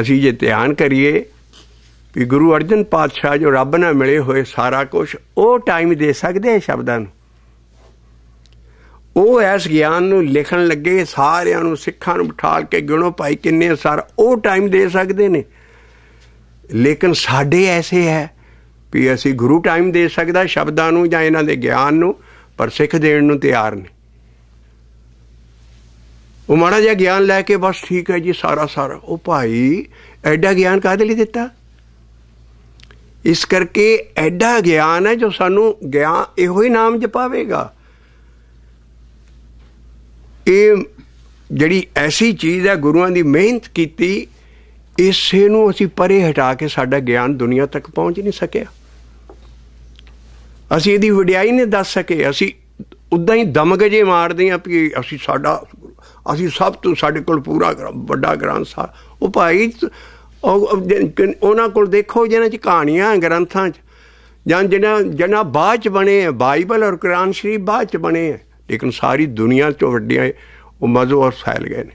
ਅਸੀਂ ਜੇ ਧਿਆਨ ਕਰੀਏ ਵੀ ਗੁਰੂ ਅਰਜਨ ਪਾਤਸ਼ਾਹ ਜੋ ਰੱਬ ਨਾਲ ਮਿਲੇ ਹੋਏ ਸਾਰਾ ਕੁਝ ਉਹ ਟਾਈਮ ਦੇ ਸਕਦੇ ਆ ਸ਼ਬਦਾਂ ਨੂੰ? ਉਹ ਐਸ ਗਿਆਨ ਨੂੰ ਲਿਖਣ ਲੱਗੇ, ਸਾਰਿਆਂ ਨੂੰ, ਸਿੱਖਾਂ ਨੂੰ ਬਿਠਾਲ ਕੇ ਗਿਣੋ ਭਾਈ ਕਿੰਨੇ ਸਾਰ, ਉਹ ਟਾਈਮ ਦੇ ਸਕਦੇ ਨੇ? ਲੇਕਿਨ ਸਾਡੇ ਐਸੇ ਹੈ ਵੀ ਅਸੀਂ ਗੁਰੂ ਟਾਈਮ ਦੇ ਸਕਦਾ ਸ਼ਬਦਾਂ ਨੂੰ ਜਾਂ ਇਹਨਾਂ ਦੇ ਗਿਆਨ ਨੂੰ, ਪਰ ਸਿੱਖ ਦੇਣ ਨੂੰ ਤਿਆਰ ਨਹੀਂ ਉਹ ਮਾੜਾ ਜਿਹਾ ਗਿਆਨ ਲੈ ਕੇ ਬਸ ਠੀਕ ਹੈ ਜੀ ਸਾਰਾ ਸਾਰਾ। ਉਹ ਭਾਈ, ਐਡਾ ਗਿਆਨ ਕਾਹਦੇ ਲਈ ਦਿੱਤਾ? ਇਸ ਕਰਕੇ ਐਡਾ ਗਿਆਨ ਹੈ ਜੋ ਸਾਨੂੰ ਗਿਆਨ ਇਹੋ ਹੀ ਨਾਮ ਜਪਾਵੇਗਾ। ਇਹ ਜਿਹੜੀ ਐਸੀ ਚੀਜ਼ ਹੈ, ਗੁਰੂਆਂ ਦੀ ਮਿਹਨਤ ਕੀਤੀ, ਇਸੇ ਨੂੰ ਅਸੀਂ ਪਰੇ ਹਟਾ ਕੇ ਸਾਡਾ ਗਿਆਨ ਦੁਨੀਆ ਤੱਕ ਪਹੁੰਚ ਨਹੀਂ ਸਕਿਆ। ਅਸੀਂ ਇਹਦੀ ਵਡਿਆਈ ਨਹੀਂ ਦੱਸ ਸਕੇ। ਅਸੀਂ ਉਦਾਂ ਹੀ ਦਮਗਜੇ ਮਾਰਦੇ ਆਂ ਵੀ ਅਸੀਂ ਸਾਡਾ, ਅਸੀਂ ਸਭ ਤੋਂ ਸਾਡੇ ਕੋਲ ਪੂਰਾ ਗ੍ਰੰਥ- ਵੱਡਾ ਗ੍ਰੰਥ ਸਾ, ਉਹ ਭਾਈ ਉਹਨਾਂ ਕੋਲ ਦੇਖੋ ਜਿਹਨਾਂ ਚ ਕਹਾਣੀਆਂ ਗ੍ਰੰਥਾਂ ਚ। ਜਾਂ ਜਿਹਨਾਂ ਜਿਹਨਾਂ ਬਾਅਦ ਚ ਬਣੇ ਆ ਬਾਈਬਲ ਔਰ ਕੁਰਾਨ ਸ਼ਰੀਫ ਬਾਅਦ ਚ ਬਣੇ ਹੈ। ਲੇਕਿਨ ਸਾਰੀ ਦੁਨੀਆ ਤੋਂ ਵੱਡੀਆਂ ਉਹ ਮਜ਼ਹਬ ਔਰ ਫੈਲ ਗਏ ਨੇ।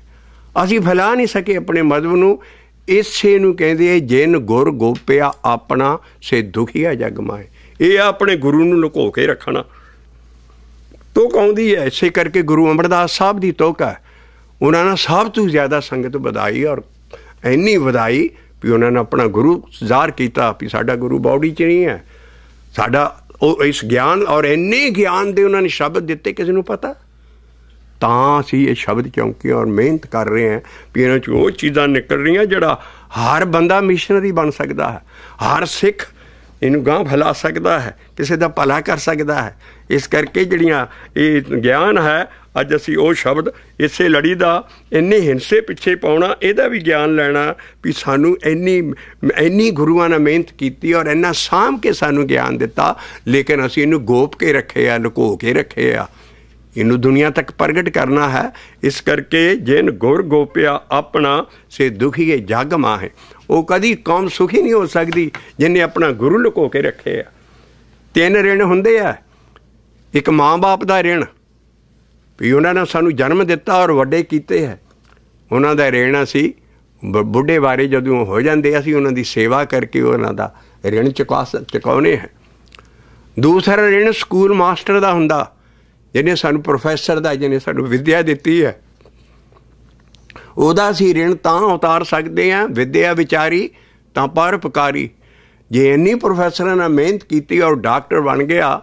ਅਸੀਂ ਫੈਲਾ ਨਹੀਂ ਸਕੇ ਆਪਣੇ ਮਜ਼ਹਬ ਨੂੰ। ਇਸੇ ਨੂੰ ਕਹਿੰਦੇ ਆ ਜਿਨ ਗੁਰ ਗੋਪਿਆ ਆਪਣਾ, ਸੇ ਦੁਖੀਆ ਜਗ ਮਾਏ। ਇਹ ਆ ਆਪਣੇ ਗੁਰੂ ਨੂੰ ਲੁਕੋ ਕੇ ਰੱਖਣਾ। ਤੋਕ ਆਉਂਦੀ ਹੈ, ਇਸੇ ਕਰਕੇ ਗੁਰੂ ਅਮਰਦਾਸ ਸਾਹਿਬ ਦੀ ਤੋਕ ਹੈ। ਉਹਨਾਂ ਨਾਲ ਸਭ ਤੋਂ ਜ਼ਿਆਦਾ ਸੰਗਤ ਵਧਾਈ ਔਰ ਇੰਨੀ ਵਧਾਈ ਵੀ ਉਹਨਾਂ ਨੇ ਆਪਣਾ ਗੁਰੂ ਜ਼ਾਹਰ ਕੀਤਾ ਵੀ ਸਾਡਾ ਗੁਰੂ ਬਾਡੀ 'ਚ ਨਹੀਂ ਹੈ। ਸਾਡਾ ਉਹ ਇਸ ਗਿਆਨ ਔਰ ਇੰਨੇ ਗਿਆਨ ਦੇ ਉਹਨਾਂ ਨੇ ਸ਼ਬਦ ਦਿੱਤੇ, ਕਿਸੇ ਨੂੰ ਪਤਾ? ਤਾਂ ਅਸੀਂ ਇਹ ਸ਼ਬਦ ਕਿਉਂਕਿ ਔਰ ਮਿਹਨਤ ਕਰ ਰਹੇ ਹਾਂ ਵੀ ਇਹਨਾਂ 'ਚ ਉਹ ਚੀਜ਼ਾਂ ਨਿਕਲ ਰਹੀਆਂ ਜਿਹੜਾ ਹਰ ਬੰਦਾ ਮਿਸ਼ਨਰੀ ਬਣ ਸਕਦਾ ਹੈ। ਹਰ ਸਿੱਖ ਇਹਨੂੰ ਗਾਂ ਫੈਲਾ ਸਕਦਾ ਹੈ, ਕਿਸੇ ਦਾ ਭਲਾ ਕਰ ਸਕਦਾ ਹੈ। ਇਸ ਕਰਕੇ ਜਿਹੜੀਆਂ ਇਹ ਗਿਆਨ ਹੈ, ਅੱਜ ਅਸੀਂ ਉਹ ਸ਼ਬਦ ਇਸੇ ਲੜੀ ਦਾ ਇੰਨੇ ਹਿੰਸੇ ਪਿੱਛੇ ਪਾਉਣਾ, ਇਹਦਾ ਵੀ ਗਿਆਨ ਲੈਣਾ ਵੀ ਸਾਨੂੰ ਇੰਨੀ ਇੰਨੀ ਗੁਰੂਆਂ ਨੇ ਮਿਹਨਤ ਕੀਤੀ ਔਰ ਇੰਨਾ ਸਾਂਭ ਕੇ ਸਾਨੂੰ ਗਿਆਨ ਦਿੱਤਾ, ਲੇਕਿਨ ਅਸੀਂ ਇਹਨੂੰ ਗੋਪ ਕੇ ਰੱਖੇ ਆ, ਲੁਕੋ ਕੇ ਰੱਖੇ ਆ। ਇਹਨੂੰ ਦੁਨੀਆ ਤੱਕ ਪ੍ਰਗਟ ਕਰਨਾ ਹੈ। ਇਸ ਕਰਕੇ ਜਿਨ ਗੁਰ ਗੋਪਿਆ ਆਪਣਾ, ਸੇ ਦੁਖੀਏ ਜਗ ਮਾਹੇ। ਉਹ ਕਦੀ ਕੌਮ ਸੁਖੀ ਨਹੀਂ ਹੋ ਸਕਦੀ ਜਿਨੇ ਆਪਣਾ ਗੁਰੂ ਲੁਕੋ ਕੇ ਰੱਖੇ ਆ। ਤਿੰਨ ਰਿਣ ਹੁੰਦੇ ਆ। ਇੱਕ ਮਾਂ-ਬਾਪ ਦਾ ਰਿਣ, ਵੀ ਉਹਨਾਂ ਨੇ ਸਾਨੂੰ ਜਨਮ ਦਿੱਤਾ ਔਰ ਵੱਡੇ ਕੀਤੇ ਹੈ ਉਹਨਾਂ ਦਾ ਰਿਣ ਅਸੀਂ ਬ- ਬੁੱਢੇ ਬਾਰੇ ਜਦੋਂ ਹੋ ਜਾਂਦੇ ਅਸੀਂ ਉਹਨਾਂ ਦੀ ਸੇਵਾ ਕਰਕੇ ਉਹਨਾਂ ਦਾ ਰਿਣ ਚੁਕਾ ਸ- ਚੁਕਾਉਣੇ ਹੈ। ਦੂਸਰਾ ਰਿਣ ਸਕੂਲ ਮਾਸਟਰ ਦਾ ਹੁੰਦਾ, ਜਿਹਨੇ ਸਾਨੂੰ ਪ੍ਰੋਫੈਸਰ ਦਾ, ਜਿਹਨੇ ਸਾਨੂੰ ਵਿਦਿਆ ਦਿੱਤੀ ਹੈ। ਉਹਦਾ ਅਸੀਂ ਰਿਣ ਤਾਂ ਉਤਾਰ ਸਕਦੇ ਹਾਂ, ਵਿਦਿਆ ਵਿਚਾਰੀ ਤਾਂ ਪਰਉਪਕਾਰੀ ਜੇ ਇੰਨੀ ਪ੍ਰੋਫੈਸਰਾਂ ਨੇ ਮਿਹਨਤ ਕੀਤੀ ਔਰ ਡਾਕਟਰ ਬਣ ਗਿਆ,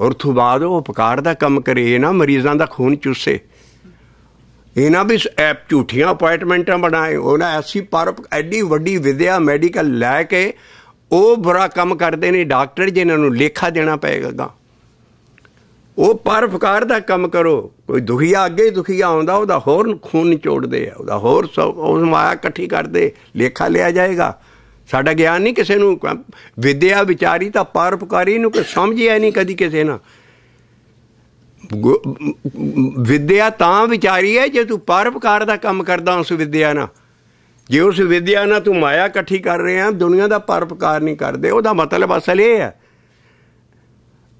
ਔਰ ਤੋਂ ਬਾਅਦ ਉਹ ਉਪਕਾਰ ਦਾ ਕੰਮ ਕਰੇ, ਇਹ ਨਾ ਮਰੀਜ਼ਾਂ ਦਾ ਖੂਨ ਚੂਸੇ। ਇਹਨਾਂ ਵੀ ਐਪ ਝੂਠੀਆਂ ਅਪਾਇੰਟਮੈਂਟਾਂ ਬਣਾਏ ਉਹਨਾਂ ਐਸੀ ਪਰ ਐਡੀ ਵੱਡੀ ਵਿਦਿਆ ਮੈਡੀਕਲ ਲੈ ਕੇ ਉਹ ਬੁਰਾ ਕੰਮ ਕਰਦੇ ਨੇ ਡਾਕਟਰ ਜਿਨ੍ਹਾਂ ਨੂੰ ਲੇਖਾ ਦੇਣਾ ਪਏਗਾ ਗਾ ਉਹ ਪਰਉਪਕਾਰ ਦਾ ਕੰਮ ਕਰੋ। ਕੋਈ ਦੁਖੀਆ ਅੱਗੇ ਹੀ ਦੁਖੀਆ ਆਉਂਦਾ, ਉਹਦਾ ਹੋਰ ਖੂਨ ਨਿਚੋੜਦੇ ਆ, ਉਹਦਾ ਹੋਰ ਸਭ, ਉਸ ਮਾਇਆ ਇਕੱਠੀ ਕਰਦੇ, ਲੇਖਾ ਲਿਆ ਜਾਏਗਾ। ਸਾਡਾ ਗਿਆਨ ਨਹੀਂ ਕਿਸੇ ਨੂੰ ਕ- ਵਿਦਿਆ ਵਿਚਾਰੀ ਤਾਂ ਪਰਉਪਕਾਰੀ ਨੂੰ ਕੋਈ ਸਮਝਿਆ ਨਹੀਂ ਕਦੀ ਕਿਸੇ ਨਾਲ। ਗੁ- ਵਿਦਿਆ ਤਾਂ ਵਿਚਾਰੀ ਹੈ ਜੇ ਤੂੰ ਪਰਉਪਕਾਰ ਦਾ ਕੰਮ ਕਰਦਾ ਉਸ ਵਿਦਿਆ ਨਾਲ। ਜੇ ਉਸ ਵਿਦਿਆ ਨਾਲ ਤੂੰ ਮਾਇਆ ਇਕੱਠੀ ਕਰ ਰਿਹਾ, ਦੁਨੀਆ ਦਾ ਪਰਉਪਕਾਰ ਨਹੀਂ ਕਰਦੇ, ਉਹਦਾ ਮਤਲਬ ਅਸਲ ਇਹ ਹੈ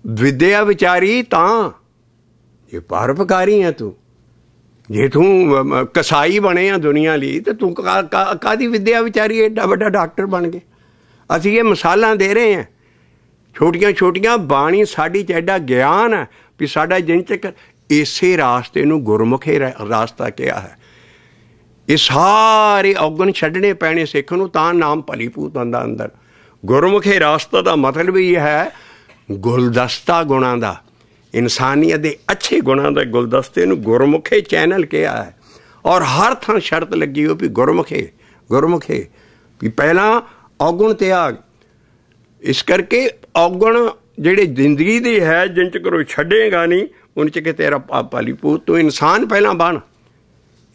ਵਿਦਿਆ ਵਿਚਾਰੀ ਤਾਂ ਇਹ ਪਰਉਪਕਾਰੀ ਹੈ ਤੂੰ। ਜੇ ਤੂੰ ਕਸਾਈ ਬਣੇ ਆ ਦੁਨੀਆ ਲਈ, ਤੇ ਤੂੰ ਕਾ- ਕਾਹਦੀ ਵਿਦਿਆ ਵਿਚਾਰੀ ਐਡਾ ਵੱਡਾ ਡਾਕਟਰ ਬਣ ਗਏ? ਅਸੀਂ ਇਹ ਮਿਸਾਲਾਂ ਦੇ ਰਹੇ ਹਾਂ ਛੋਟੀਆਂ ਛੋਟੀਆਂ ਬਾਣੀ ਸਾਡੀ ਚ ਐਡਾ ਗਿਆਨ ਹੈ ਵੀ ਸਾਡਾ ਜਿੰਨ ਤੱਕ ਇਸੇ ਰਾਸਤੇ ਨੂੰ ਗੁਰਮੁਖੇ ਰਾ- ਰਾਸਤਾ ਕਿਹਾ ਹੈ। ਇਹ ਸਾਰੇ ਔਗਣ ਛੱਡਣੇ ਪੈਣੇ ਸਿੱਖ ਨੂੰ, ਤਾਂ ਨਾਮ ਭਲੀ ਪੂਤ ਆਂਦਾ ਅੰਦਰ। ਗੁਰਮੁਖੇ ਰਾਸਤਾ ਦਾ ਮਤਲਬ ਇਹ ਹੈ ਗੁਲਦਸਤਾ ਗੁਣਾਂ ਦਾ, ਇਨਸਾਨੀਅਤ ਦੇ ਅੱਛੇ ਗੁਣਾਂ ਦੇ ਗੁਲਦਸਤੇ ਨੂੰ ਗੁਰਮੁਖੇ ਚੈਨਲ ਕਿਹਾ ਹੈ। ਔਰ ਹਰ ਥਾਂ ਸ਼ਰਤ ਲੱਗੀ ਹੋ ਵੀ ਗੁਰਮੁਖੇ ਗੁਰਮੁਖੇ, ਵੀ ਪਹਿਲਾਂ ਔਗੁਣ ਤਿਆਗ ਇਸ ਕਰਕੇ ਔਗੁਣ ਜਿਹੜੇ ਜ਼ਿੰਦਗੀ ਦੇ ਹੈ ਜਿੰਚ ਕਰੋ ਛੱਡੇਗਾ ਨਹੀਂ ਉਨ ਚ ਕਿ ਤੇਰਾ ਪਾਪਾਲੀ ਪੂਤ ਤੂੰ ਇਨਸਾਨ ਪਹਿਲਾਂ ਬਣ।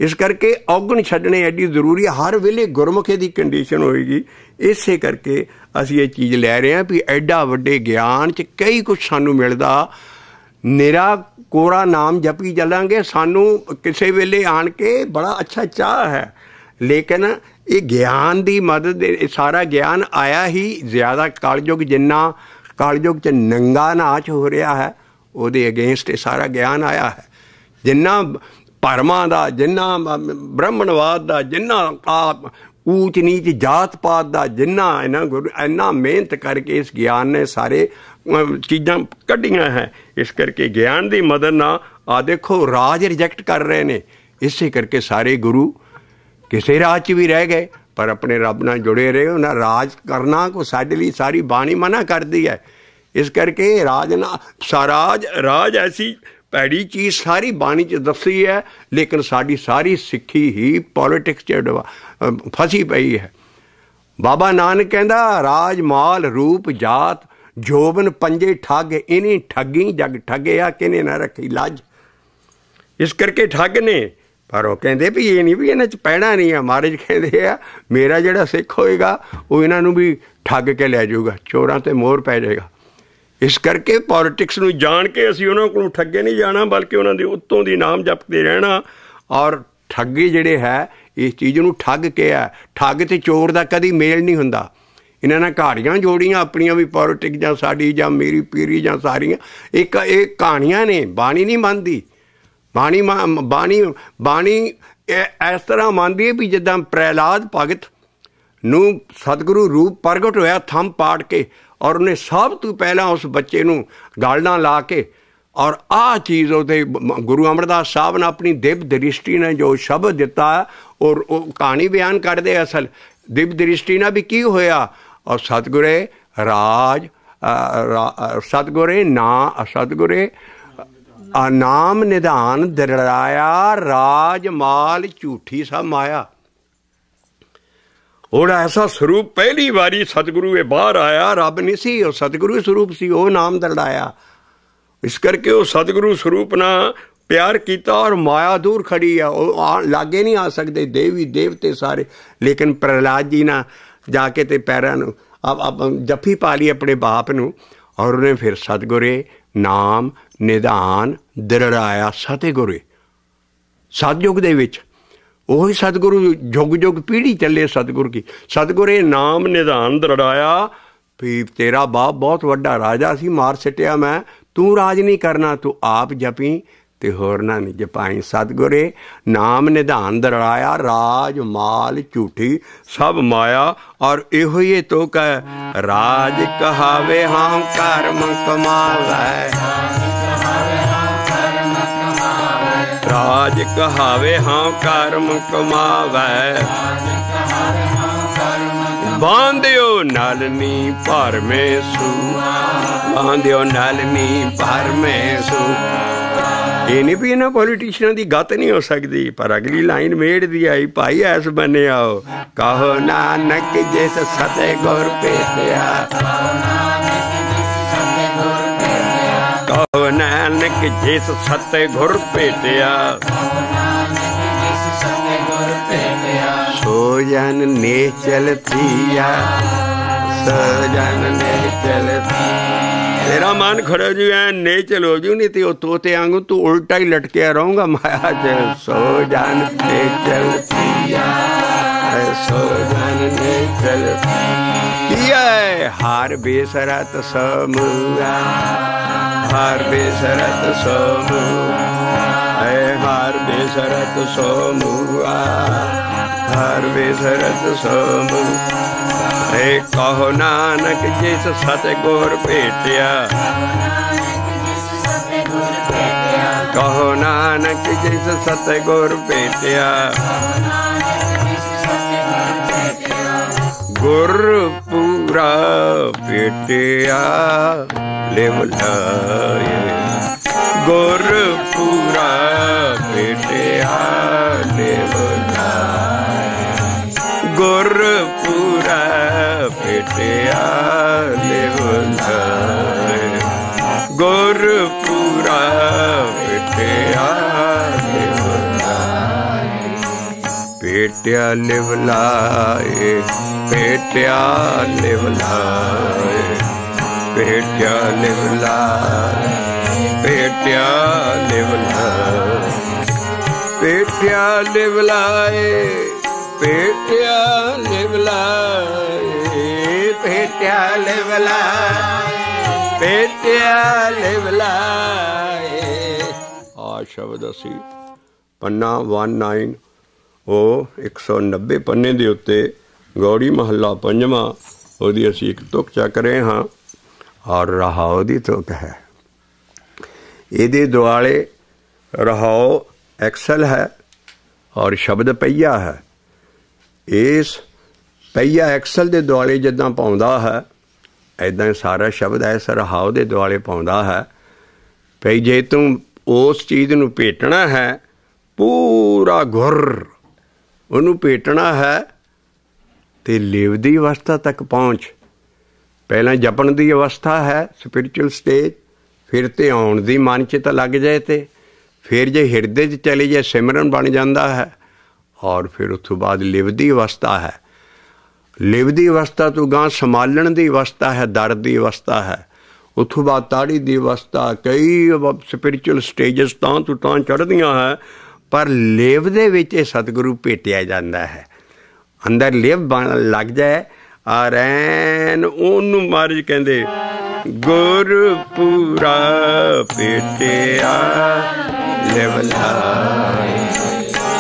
ਇਸ ਕਰਕੇ ਔਗਣ ਛੱਡਣੇ ਐਡੀ ਜ਼ਰੂਰੀ ਹਰ ਵੇਲੇ ਗੁਰਮੁਖੇ ਦੀ ਕੰਡੀਸ਼ਨ ਹੋਏਗੀ। ਇਸੇ ਕਰਕੇ ਅਸੀਂ ਇਹ ਚੀਜ਼ ਲੈ ਰਹੇ ਹਾਂ ਵੀ ਐਡਾ ਵੱਡੇ ਗਿਆਨ ਚ ਕਈ ਕੁਝ ਸਾਨੂੰ ਮਿਲਦਾ। ਨਿਰਾ ਕੋਰਾ ਨਾਮ ਜਪੀ ਚੱਲਾਂਗੇ। ਸਾਨੂੰ ਕਿਸੇ ਵੇਲੇ ਆਣ ਕੇ ਬੜਾ ਅੱਛਾ ਚਾਹ ਹੈ। ਲੇਕਿਨ ਇਹ ਗਿਆਨ ਦੀ ਮਦਦ ਇਹ ਸਾਰਾ ਗਿਆਨ ਆਇਆ ਹੀ ਜ਼ਿਆਦਾ ਕਲਯੁਗ ਜਿੰਨਾ ਕਲਯੁਗ ਚ ਨੰਗਾ ਨਾਚ ਹੋ ਰਿਹਾ ਹੈ, ਉਹਦੇ ਅਗੇਂਸਟ ਇਹ ਸਾਰਾ ਗਿਆਨ ਆਇਆ ਹੈ। ਜਿੰਨਾ ਭਰਮਾਂ ਦਾ, ਜਿੰਨਾ ਬ੍ਰਾਹਮਣਵਾਦ ਦਾ, ਜਿੰਨਾ ਆਪ ਊਚ ਨੀਚ ਜਾਤ ਪਾਤ ਦਾ, ਜਿੰਨਾ ਇਹਨਾਂ ਗੁਰੂ, ਇੰਨਾ ਮਿਹਨਤ ਕਰਕੇ ਇਸ ਗਿਆਨ ਨੇ ਸਾਰੇ ਚੀਜ਼ਾਂ ਕੱਢੀਆਂ ਹੈ। ਇਸ ਕਰਕੇ ਗਿਆਨ ਦੀ ਮਦਦ ਨਾਲ, ਆ ਦੇਖੋ, ਰਾਜ ਰਿਜੈਕਟ ਕਰ ਰਹੇ ਨੇ। ਇਸੇ ਕਰਕੇ ਸਾਰੇ ਗੁਰੂ ਕਿਸੇ ਰਾਜ 'ਚ ਵੀ ਰਹਿ ਗਏ, ਪਰ ਆਪਣੇ ਰੱਬ ਨਾਲ ਜੁੜੇ ਰਹੇ ਉਹਨਾਂ ਰਾਜ ਕਰਨਾ ਕੋ ਸਾਡੇ ਲਈ ਸਾਰੀ ਬਾਣੀ ਮਨਾ ਕਰਦੀ ਹੈ। ਇਸ ਕਰਕੇ ਰਾਜ ਨਾ ਸਾਰਾਜ ਰਾਜ ਐਸੀ ਭੈੜੀ ਚੀਜ਼ ਸਾਰੀ ਬਾਣੀ 'ਚ ਦੱਸੀ ਹੈ, ਲੇਕਿਨ ਸਾਡੀ ਸਾਰੀ ਸਿੱਖੀ ਹੀ ਪੋਲਿਟਿਕਸ 'ਚ ਫਸੀ ਪਈ ਹੈ। ਬਾਬਾ ਨਾਨਕ ਕਹਿੰਦਾ ਰਾਜ ਮਾਲ ਰੂਪ ਜਾਤ, ਜੋਬਨ ਪੰਜੇ ਠੱਗ, ਇਨੀ ਠੱਗੀ ਜਗ ਠੱਗਿਆ, ਕਿਨੇ ਨਾ ਰੱਖੀ ਲੱਜ? ਇਸ ਕਰਕੇ ਠੱਗ ਨੇ, ਪਰ ਉਹ ਕਹਿੰਦੇ ਵੀ ਇਹ ਨਹੀਂ ਵੀ ਇਹਨਾਂ 'ਚ ਪੈਣਾ ਨਹੀਂ ਆ। ਮਹਾਰਾਜ ਕਹਿੰਦੇ ਆ, ਮੇਰਾ ਜਿਹੜਾ ਸਿੱਖ ਹੋਏਗਾ, ਉਹ ਇਹਨਾਂ ਨੂੰ ਵੀ ਠੱਗ ਕੇ ਲੈ ਜਾਊਗਾ, ਚੋਰਾਂ ਤੇ ਮੋਹਰ ਪੈ ਜਾਏਗਾ। ਇਸ ਕਰਕੇ ਪੋਲਿਟਿਕਸ ਨੂੰ ਜਾਣ ਕੇ ਅਸੀਂ ਉਹਨਾਂ ਕੋਲੋਂ ਠੱਗੇ ਨਹੀਂ ਜਾਣਾ, ਬਲਕਿ ਉਹਨਾਂ ਦੇ ਉੱਤੋਂ ਦੀ ਨਾਮ ਜਪਦੇ ਰਹਿਣਾ। ਔਰ ਠੱਗੇ ਜਿਹੜੇ ਹੈ, ਇਸ ਚੀਜ਼ ਨੂੰ ਠੱਗ ਕੇ ਕਿਹਾ ਠੱਗ ਤੇ ਚੋਰ ਦਾ ਕਦੀ ਮੇਲ ਨਹੀਂ ਹੁੰਦਾ। ਇਹਨਾਂ ਨਾਲ ਕਹਾਣੀਆਂ ਜੋੜੀਆਂ ਆਪਣੀਆਂ ਵੀ ਪੋਲਿਟਿਕ ਜਾਂ ਸਾਡੀ ਜਾਂ ਮੇਰੀ ਪੀਰੀ ਜਾਂ ਸਾਰੀਆਂ। ਇੱਕ ਇਹ ਕਹਾਣੀਆਂ ਨੇ, ਬਾਣੀ ਨਹੀਂ ਮੰਨਦੀ। ਬਾਣੀ ਬਾਣੀ ਬਾਣੀ ਇਸ ਤਰ੍ਹਾਂ ਮੰਨਦੀ ਹੈ ਵੀ ਜਿੱਦਾਂ ਪ੍ਰਹਿਲਾਦ ਭਗਤ ਨੂੰ ਸਤਿਗੁਰੂ ਰੂਪ ਪ੍ਰਗਟ ਹੋਇਆ ਥੰਮ ਪਾੜ ਕੇ। ਔਰ ਉਹਨੇ ਸਭ ਤੋਂ ਪਹਿਲਾਂ ਉਸ ਬੱਚੇ ਨੂੰ ਗਾਲਣਾ ਲਾ ਕੇ ਔਰ ਆ ਚੀਜ਼ ਉਹਦੇ ਗੁਰੂ ਅਮਰਦਾਸ ਸਾਹਿਬ ਨੇ ਆਪਣੀ ਦਿਵ ਦ੍ਰਿਸ਼ਟੀ ਨੇ ਜੋ ਸ਼ਬਦ ਦਿੱਤਾ ਔਰ ਉਹ ਕਹਾਣੀ ਬਿਆਨ ਕਰਦੇ ਅਸਲ, ਦਿਵ ਦ੍ਰਿਸ਼ਟੀ ਨਾਲ ਵੀ ਕੀ ਹੋਇਆ? ਔਰ ਸਤਗੁਰੇ ਰਾਜ ਸਤਗੁਰੇ ਨਾ ਸਤਗੁਰੇ ਨਾਮ ਨਿਧਾਨ ਦਰੜਾਇਆ ਰਾਜ ਮਾਲ ਝੂਠੀ ਸਭ ਮਾਇਆ। ਹੁਣ ਐਸਾ ਸਰੂਪ ਪਹਿਲੀ ਵਾਰੀ ਸਤਿਗੁਰੂ ਇਹ ਬਾਹਰ ਆਇਆ, ਰੱਬ ਨਹੀਂ ਸੀ, ਉਹ ਸਤਿਗੁਰੂ ਸਰੂਪ ਸੀ, ਉਹ ਨਾਮ ਦਰੜਾਇਆ। ਇਸ ਕਰਕੇ ਉਹ ਸਤਿਗੁਰੂ ਸਰੂਪ ਨਾਲ ਪਿਆਰ ਕੀਤਾ ਔਰ ਮਾਇਆ ਦੂਰ ਖੜੀ ਆ। ਉਹ ਲਾਗੇ ਨਹੀਂ ਆ ਸਕਦੇ, ਦੇਵੀ ਦੇਵਤੇ ਸਾਰੇ। ਲੇਕਿਨ ਪ੍ਰਹਲਾਦ ਜੀ ਨਾ ਜਾ ਕੇ ਤੇ ਪੈਰਾਂ ਨੂੰ ਆਪ ਜੱਫੀ ਪਾ ਲਈ ਆਪਣੇ ਬਾਪ ਨੂੰ ਔਰ ਉਹਨੇ ਫਿਰ ਸਤਿਗੁਰੇ ਨਾਮ ਨਿਦਾਨ ਦਰੜਾਇਆ ਸਤਿਗੁਰੇ। ਸਤਿਯੁਗ ਦੇ ਵਿੱਚ ਉਹੀ ਸਤਿਗੁਰੂ ਜੁਗ ਜੁਗ ਪੀੜੀ ਚੱਲੇ ਸਤਿਗੁਰ ਕੀ। ਸਤਿਗੁਰੇ ਨਾਮ ਨਿਧਾਨ ਦਰੜਾਇਆ, ਵੀ ਤੇਰਾ ਬਾਪ ਬਹੁਤ ਵੱਡਾ ਰਾਜਾ ਸੀ, ਮਾਰ ਸਿੱਟਿਆ ਮੈਂ, ਤੂੰ ਰਾਜ ਨਹੀਂ ਕਰਨਾ, ਤੂੰ ਆਪ ਜਪੀ ਤੇ ਹੋਰ ਨਾ ਨਹੀਂ ਜਪਾਈ। ਸਤਗੁਰੇ ਨਾਮ ਨਿਧਾਨ ਦਰੜਾਇਆ, ਰਾਜ, ਮਾਲ, ਝੂਠੀ, ਸਭ ਮਾਇਆ, ਔਰ ਇਹੋ ਹੀ ਤੋ ਕਹ ਰਾਜ ਕਹਾਵੇ ਹਾਂ ਕਰਮ ਕਮਾਵੇ। ਰਾਜ ਕਹਾਵੇ ਹਾਂ ਕਰਮ ਕਮਾਵੇ। ਬਾਂਧਿਓ ਨਲਨੀ ਭਰਮੇ ਸੂ। ਬਾਂਧਿਓ ਨਲਨੀ ਭਰਮੇ ਸੂ। ਇਹ ਨਹੀਂ ਵੀ ਇਹਨਾਂ ਪੋਲੀਟੀਸ਼ੀਅਨਾਂ ਦੀ ਗੱਤ ਨਹੀਂ ਹੋ ਸਕਦੀ, ਪਰ ਅਗਲੀ ਲਾਈਨ ਮੇੜ ਦੀ ਆਈ, ਭਾਈ ਐਸ ਬਨੇ ਆਓ ਕਹੋ ਨਾਨਕ ਜਿਸ ਸਤੇ ਗੁਰ ਪੇਤਿਆ ਨਾਨਕ ਜਿਸ ਸਤੇ ਗੁਰ ਭੇਟਿਆ ਸੋ ਜਨ ਨੇ ਚਲਤੀਆ ਸੋ ਜਨ ਨੇ ਚਲਤੀ ਤੇਰਾ ਮਨ ਖੜਾ ਜੀ ਐ ਨੇਚਲ ਹੋ ਜੂ ਨਹੀਂ ਤੇ ਉਹ ਤੋਤੇ ਵਾਂਗੂ ਤੂੰ ਉਲਟਾ ਹੀ ਲਟਕਿਆ ਰਹੂੰਗਾ ਮਾਇਆ ਚ ਸੋ ਜਾਨ ਤੇ ਚਲਤੀਆ ਸੋ ਜਾਨ ਨੇ ਚਲਤੀਆ ਹਾਰ ਬੇਸਰਤ ਸਮੂਆ ਹਾਰ ਬੇਸਰਤ ਸਮੂਆ ਐ ਹਾਰ ਬੇਸਰਤ ਸਮੂਆ ਹਾਰ ਬੇਸਰਤ ਸਮੂਆ ਏ ਕਹੋ ਨਾਨਕ ਜਿਸ ਸਤਗੁਰ ਭੇਟਿਆ, ਕਹੋ ਨਾਨਕ ਜਿਸ ਸਤਗੁਰ ਭੇਟਿਆ गुरपुरा बेटिया ले गुरपुरा बेटिया ले गुरपुरा बेटिया ले गुरपुरा बेटिया ले बुलाए बेटिया ले भेटिया निवलाए भेटिया निवलाए भेटिया निवलाए भेटिया निवलाए भेटिया निवलाए भेटिया निवलाए भेटिया निवलाए। आ, शब्द असी। ਪੰਨਾ 19 ਉਹ 190 ਪੰਨੇ ਦੇ ਉੱਤੇ ਗੌੜੀ ਮਹੱਲਾ ਪੰਜਵਾਂ, ਉਹਦੀ ਅਸੀਂ ਇੱਕ ਤੁਕ ਚੱਕ ਰਹੇ ਹਾਂ। ਔਰ ਰਹਾਉ ਦੀ ਤੁਕ ਹੈ। ਇਹਦੇ ਦੁਆਲੇ ਰਹਾਉ ਐਕਸਲ ਹੈ ਔਰ ਸ਼ਬਦ ਪਈਆ ਹੈ। ਇਸ ਪਈਆ ਐਕਸਲ ਦੇ ਦੁਆਲੇ ਜਿੱਦਾਂ ਪਾਉਂਦਾ ਹੈ ਐਦਾਂ ਸਾਰਾ ਸ਼ਬਦ ਐਸ ਰਹਾਉ ਦੇ ਦੁਆਲੇ ਪਾਉਂਦਾ ਹੈ। ਭਈ ਜੇ ਤੂੰ ਉਸ ਚੀਜ਼ ਨੂੰ ਭੇਟਣਾ ਹੈ, ਪੂਰਾ ਗੁਰ ਉਹਨੂੰ ਭੇਟਣਾ ਹੈ ਤੇ ਲਿਵ ਦੀ ਅਵਸਥਾ ਤੱਕ ਪਹੁੰਚ। ਪਹਿਲਾਂ ਜਪਣ ਦੀ ਅਵਸਥਾ ਹੈ ਸਪਿਰਚੁਅਲ ਸਟੇਜ ਫਿਰ ਤੇ ਆਉਣ ਦੀ ਮਨ ਚ ਤਾਂ ਲੱਗ ਜਾਏ ਤੇ, ਫਿਰ ਜੇ ਹਿਰਦੇ 'ਚ ਚਲੀ ਜਾਏ, ਸਿਮਰਨ ਬਣ ਜਾਂਦਾ ਹੈ, ਔਰ ਫਿਰ ਉਸ ਤੋਂ ਬਾਅਦ ਲਿਵ ਦੀ ਅਵਸਥਾ ਹੈ। ਲਿਵ ਦੀ ਅਵਸਥਾ ਤੋਂ ਗਾਂ ਸੰਭਾਲਣ ਦੀ ਅਵਸਥਾ ਹੈ ਦਰ ਦੀ ਅਵਸਥਾ ਹੈ। ਉਥੋਂ ਬਾਅਦ ਤਾੜੀ ਦੀ ਅਵਸਥਾ, ਕਈ ਸਪਿਰਚੁਅਲ ਸਟੇਜਸ ਤਾਂ ਤੋਂ ਤਾਂ ਚੜ੍ਹਦੀਆਂ ਹੈ, ਪਰ ਲੇਵ ਦੇ ਵਿੱਚ ਇਹ ਸਤਿਗੁਰੂ ਭੇਟਿਆ ਜਾਂਦਾ ਹੈ। ਅੰਦਰ ਲੇਵ ਲੱਗ ਜਾਏ ਆਰੈਨ ਉਹਨੂੰ ਮਹਾਰਾਜ ਕਹਿੰਦੇ ਗੁਰ ਪੂਰਾ ਪੇਟਿਆ ਲਵਲਾਈ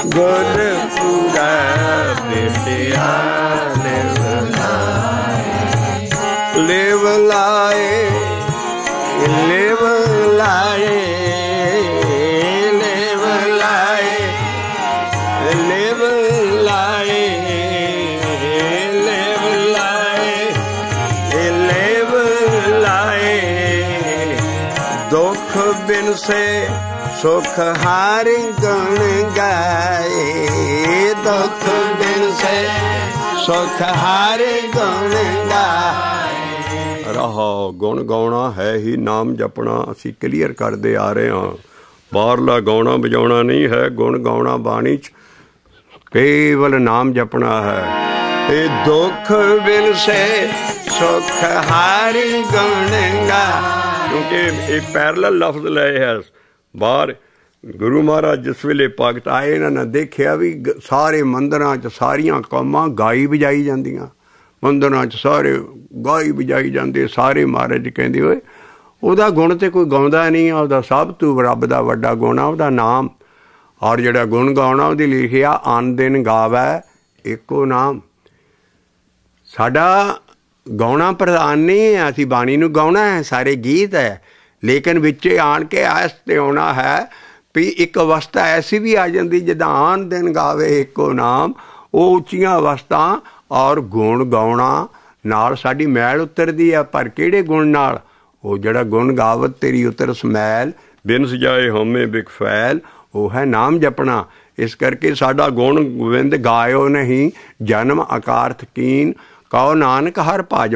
ਗੁਰ ਪੂਰਾ ਪੇਟਿਆ ਲਵਲਾਈ ਲਵਲਾਈ ਸੁਖ ਹਾਰਿ ਗਣ ਗਾਏ, ਦੁੱਖ ਬਿਨ ਸੇ। ਸੁਖ ਹਾਰਿ ਗਣ ਗਾਏ। ਰਹਾ ਗੁਣ ਗਾਉਣਾ ਹੈ ਹੀ ਨਾਮ ਜਪਣਾ, ਅਸੀਂ ਕਲੀਅਰ ਕਰਦੇ ਆ ਰਹੇ ਹਾਂ। ਬਾਹਰਲਾ ਗਾਉਣਾ ਵਜਾਉਣਾ ਨਹੀਂ ਹੈ, ਗੁਣ ਗਾਉਣਾ ਬਾਣੀ ਚ ਕੇਵਲ ਨਾਮ ਜਪਣਾ ਹੈ। ਇਹ ਦੁੱਖ ਬਿਨ ਸੁਖ ਹਾਰਿ ਗਣਗਾ ਕਿਉਂਕਿ ਇਹ ਪੈਰਲਲ ਲਫ਼ਜ਼ ਲਏ ਹੈ। ਬਾਹਰ ਗੁਰੂ ਮਹਾਰਾਜ ਜਿਸ ਵੇਲੇ ਭਗਤ ਆਏ, ਇਹਨਾਂ ਨੇ ਦੇਖਿਆ ਵੀ ਸਾਰੇ ਮੰਦਰਾਂ 'ਚ ਸਾਰੀਆਂ ਕੌਮਾਂ ਗਾਈ ਵਜਾਈ ਜਾਂਦੀਆਂ। ਮੰਦਰਾਂ 'ਚ ਸਾਰੇ ਗਾਈ ਵਜਾਈ ਜਾਂਦੇ, ਸਾਰੇ ਮਹਾਰਾਜ ਕਹਿੰਦੇ, ਓਏ, ਉਹਦਾ ਗੁਣ ਤੇ ਕੋਈ ਗਾਉਂਦਾ ਨਹੀਂ ਆ ਉਹਦਾ ਸਭ ਤੋਂ ਰੱਬ ਦਾ ਵੱਡਾ ਗੁਣ ਆ, ਉਹਦਾ ਨਾਮ। ਔਰ ਜਿਹੜਾ ਗੁਣ ਗਾਉਣਾ, ਉਹਦੀ ਲਿਖਿਆ ਅਨ ਦਿਨ ਗਾਵੇ ਇੱਕੋ ਨਾਮ। ਸਾਡਾ ਗਾਉਣਾ ਪ੍ਰਧਾਨ ਨਹੀਂ ਹੈ, ਅਸੀਂ ਬਾਣੀ ਨੂੰ ਗਾਉਣਾ ਹੈ, ਸਾਰੇ ਗੀਤ ਹੈ। ਲੇਕਿਨ ਵਿੱਚ ਆਣ ਕੇ ਆਸ ਤੇ ਆਉਣਾ ਹੈ ਵੀ ਇੱਕ ਅਵਸਥਾ ਐਸੀ ਵੀ ਆ ਜਾਂਦੀ ਜਿੱਦਾਂ ਆਨ ਦਿਨ ਗਾਵੇ ਇੱਕੋ ਨਾਮ, ਉਹ ਉੱਚੀਆਂ ਅਵਸਥਾ ਔਰ ਗੁਣ ਗਾਉਣਾ ਨਾਲ ਸਾਡੀ ਮੈਲ ਉਤਰਦੀ ਹੈ ਪਰ ਕਿਹੜੇ ਗੁਣ ਨਾਲ? ਉਹ ਜਿਹੜਾ ਗੁਣ ਗਾਵਤ ਤੇਰੀ ਉਤਰ ਸਮੈਲ ਬਿਨ ਸਜਾਏ ਹਉਮੈ ਬਿਕ ਫੈਲ, ਉਹ ਹੈ ਨਾਮ ਜਪਣਾ। ਇਸ ਕਰਕੇ ਸਾਡਾ ਗੁਣ ਗੋਵਿੰਦ ਗਾਇਓ ਨਹੀਂ, ਜਨਮ ਅਕਾਰਥ ਕੀਨ ਕਹੋ ਨਾਨਕ ਹਰ ਭਜ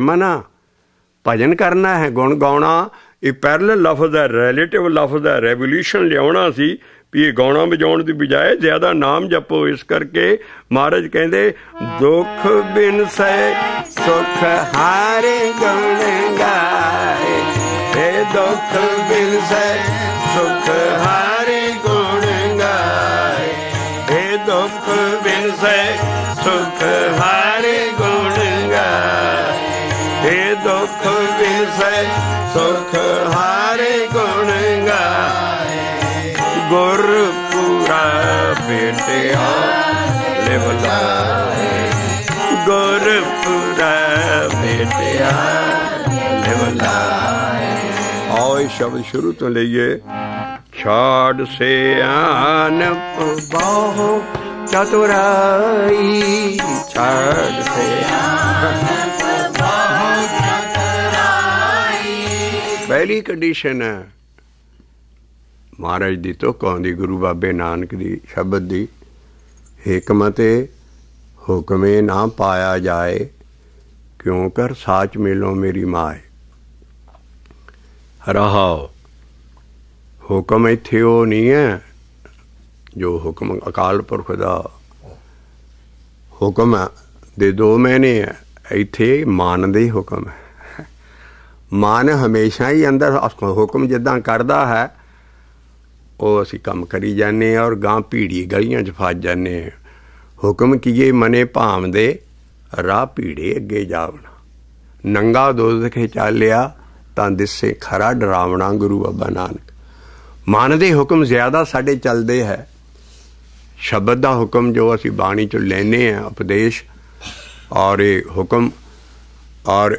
ਭਜਨ ਕਰਨਾ ਹੈ ਗੁਣ ਗਾਉਣਾ ਇਹ ਪੈਰਲਲ ਲਫ਼ਜ਼ ਹੈ ਰਿਲੇਟਿਵ ਲਫ਼ਜ਼ ਹੈ ਰੈਵੋਲੂਸ਼ਨ ਲਿਆਉਣਾ ਸੀ ਵੀ ਇਹ ਗਾਉਣਾ ਵਜਾਉਣ ਦੀ ਬਜਾਏ ਜ਼ਿਆਦਾ ਨਾਮ ਜਪੋ। ਇਸ ਕਰਕੇ ਮਹਾਰਾਜ ਕਹਿੰਦੇ, ਦੁੱਖ ਬਿਨ ਸੈ ਸੁਖ ਹਾਰੇ ਗੁਣ ਬੇਟਿਆ ਲਿਵ ਆਓ ਇਹ ਸ਼ਬਦ ਸ਼ੁਰੂ ਤੋਂ ਲਈਏ। ਛਾੜ ਸਿਆਨ ਬਹੁ ਚਤੁਰਾਈ। ਛਾੜ ਸਿਆਨ ਪਹਿਲੀ ਕੰਡੀਸ਼ਨ ਹੈ। ਮਹਾਰਾਜ ਦੀ ਤੁਕਾਂ ਦੀ ਗੁਰੂ ਬਾਬੇ ਨਾਨਕ ਦੀ ਸ਼ਬਦ ਦੀ ਹਕਮਤੇ ਹੁਕਮੇ ਨਾ ਪਾਇਆ ਜਾਏ। ਕਿਉਂ ਕਰ ਸਾਚ ਮਿਲੋ ਮੇਰੀ ਮਾਏ? ਰਹਾਓ, ਹੁਕਮ ਇੱਥੇ ਉਹ ਨਹੀਂ ਹੈ ਜੋ ਹੁਕਮ ਅਕਾਲ ਪੁਰਖ ਦਾ ਹੁਕਮ ਦੇ ਦੋ ਮੈਨੇ ਹੈ। ਇੱਥੇ ਮਾਨ ਦੇ ਹੁਕਮ ਹੈ। ਮਨ ਹਮੇਸ਼ਾ ਹੀ ਅੰਦਰ ਹੁਕਮ ਜਿੱਦਾਂ ਕਰਦਾ ਹੈ, ਉਹ ਅਸੀਂ ਕੰਮ ਕਰੀ ਜਾਂਦੇ ਆ ਔਰ ਗਾਂ ਭੀੜੀ ਗਲੀਆਂ 'ਚ ਫਸ ਜਾਂਦੇ ਆ ਹੁਕਮ ਕੀਏ ਮਨੇ ਭਾਮ ਦੇ ਰਾਹ ਭੀੜੇ ਅੱਗੇ ਜਾਵਣਾ ਨੰਗਾ ਦੋਜ਼ਖ ਚਾਲਿਆ ਤਾਂ ਦਿਸੇ ਖਰਾ ਡਰਾਵਣਾ ਗੁਰੂ ਬਾਬਾ ਨਾਨਕ। ਮਨ ਦੇ ਹੁਕਮ ਜ਼ਿਆਦਾ ਸਾਡੇ ਚੱਲਦੇ ਹੈ। ਸ਼ਬਦ ਦਾ ਹੁਕਮ ਜੋ ਅਸੀਂ ਬਾਣੀ ਚੋਂ ਲੈਨੇ ਆ ਉਪਦੇਸ਼, ਔਰ ਇਹ ਹੁਕਮ, ਔਰ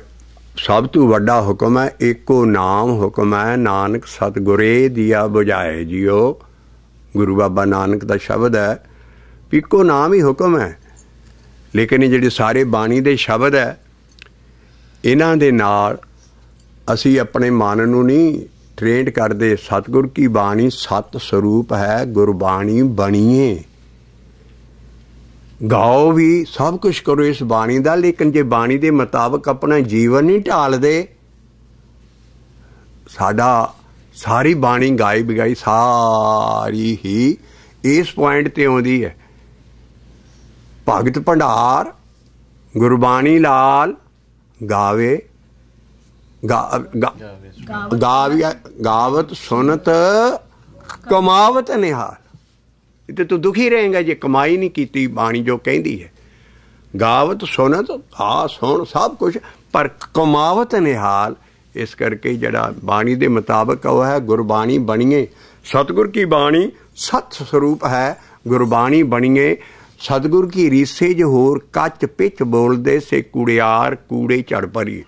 ਸਭ ਤੋਂ ਵੱਡਾ ਹੁਕਮ ਹੈ, ਇੱਕੋ ਨਾਮ ਹੁਕਮ ਹੈ, ਨਾਨਕ ਸਤਗੁਰੇ ਦੀਆ ਬੁਝਾਏ ਜਿਓ ਗੁਰੂ ਬਾਬਾ ਨਾਨਕ ਦਾ ਸ਼ਬਦ ਹੈ ਇੱਕੋ ਨਾਮ ਹੀ ਹੁਕਮ ਹੈ। ਲੇਕਿਨ ਇਹ ਜਿਹੜੇ ਸਾਰੇ ਬਾਣੀ ਦੇ ਸ਼ਬਦ ਹੈ, ਇਹਨਾਂ ਦੇ ਨਾਲ ਅਸੀਂ ਆਪਣੇ ਮਨ ਨੂੰ ਨਹੀਂ ਟ੍ਰੇਨਡ ਕਰਦੇ, ਸਤਿਗੁਰ ਕੀ ਬਾਣੀ ਸਤ ਸਰੂਪ ਹੈ, ਗੁਰਬਾਣੀ ਬਣੀਏ। ਗਾਓ ਵੀ ਸਭ ਕੁਝ ਕਰੋ ਇਸ ਬਾਣੀ ਦਾ, ਲੇਕਿਨ ਜੇ ਬਾਣੀ ਦੇ ਮੁਤਾਬਕ ਆਪਣਾ ਜੀਵਨ ਨਹੀਂ ਢਾਲਦੇ, ਸਾਡਾ ਸਾਰੀ ਬਾਣੀ ਗਾਈ ਬਗਾਈ ਸਾਰੀ ਹੀ ਇਸ ਪੁਆਇੰਟ ਤੇ ਆਉਂਦੀ ਹੈ। ਭਗਤ ਭੰਡਾਰ ਗੁਰਬਾਣੀ ਲਾਲ ਗਾਵੇ ਗਾਵਿਆ ਗਾਵਤ। ਸੁਨਤ ਕਮਾਵਤ ਨਿਹਾਲ। ਤੇ ਤੂੰ ਦੁਖੀ ਰਹੇਗਾ ਜੇ ਕਮਾਈ ਨਹੀਂ ਕੀਤੀ ਬਾਣੀ ਜੋ ਕਹਿੰਦੀ ਹੈ। ਗਾਵਤ ਸੁਨਤ ਆ ਸੁਣ ਸਭ ਕੁਝ ਪਰ ਕਮਾਵਤ ਨਿਹਾਲ ਇਸ ਕਰਕੇ ਜਿਹੜਾ ਬਾਣੀ ਦੇ ਮੁਤਾਬਕ ਉਹ ਹੈ ਗੁਰਬਾਣੀ ਬਣੀਏ। ਸਤਗੁਰ ਕੀ ਬਾਣੀ? ਸਤ ਸਰੂਪ ਹੈ ਗੁਰਬਾਣੀ ਬਣੀਏ। ਸਤਗੁਰ ਕੀ ਰੀਸੇ ਜੋ ਹੋਰ ਕੱਚ ਪਿੱਚ ਬੋਲਦੇ ਸੇ ਕੁੜਿਆਰ ਕੂੜੇ ਝੜ ਭਰੀ।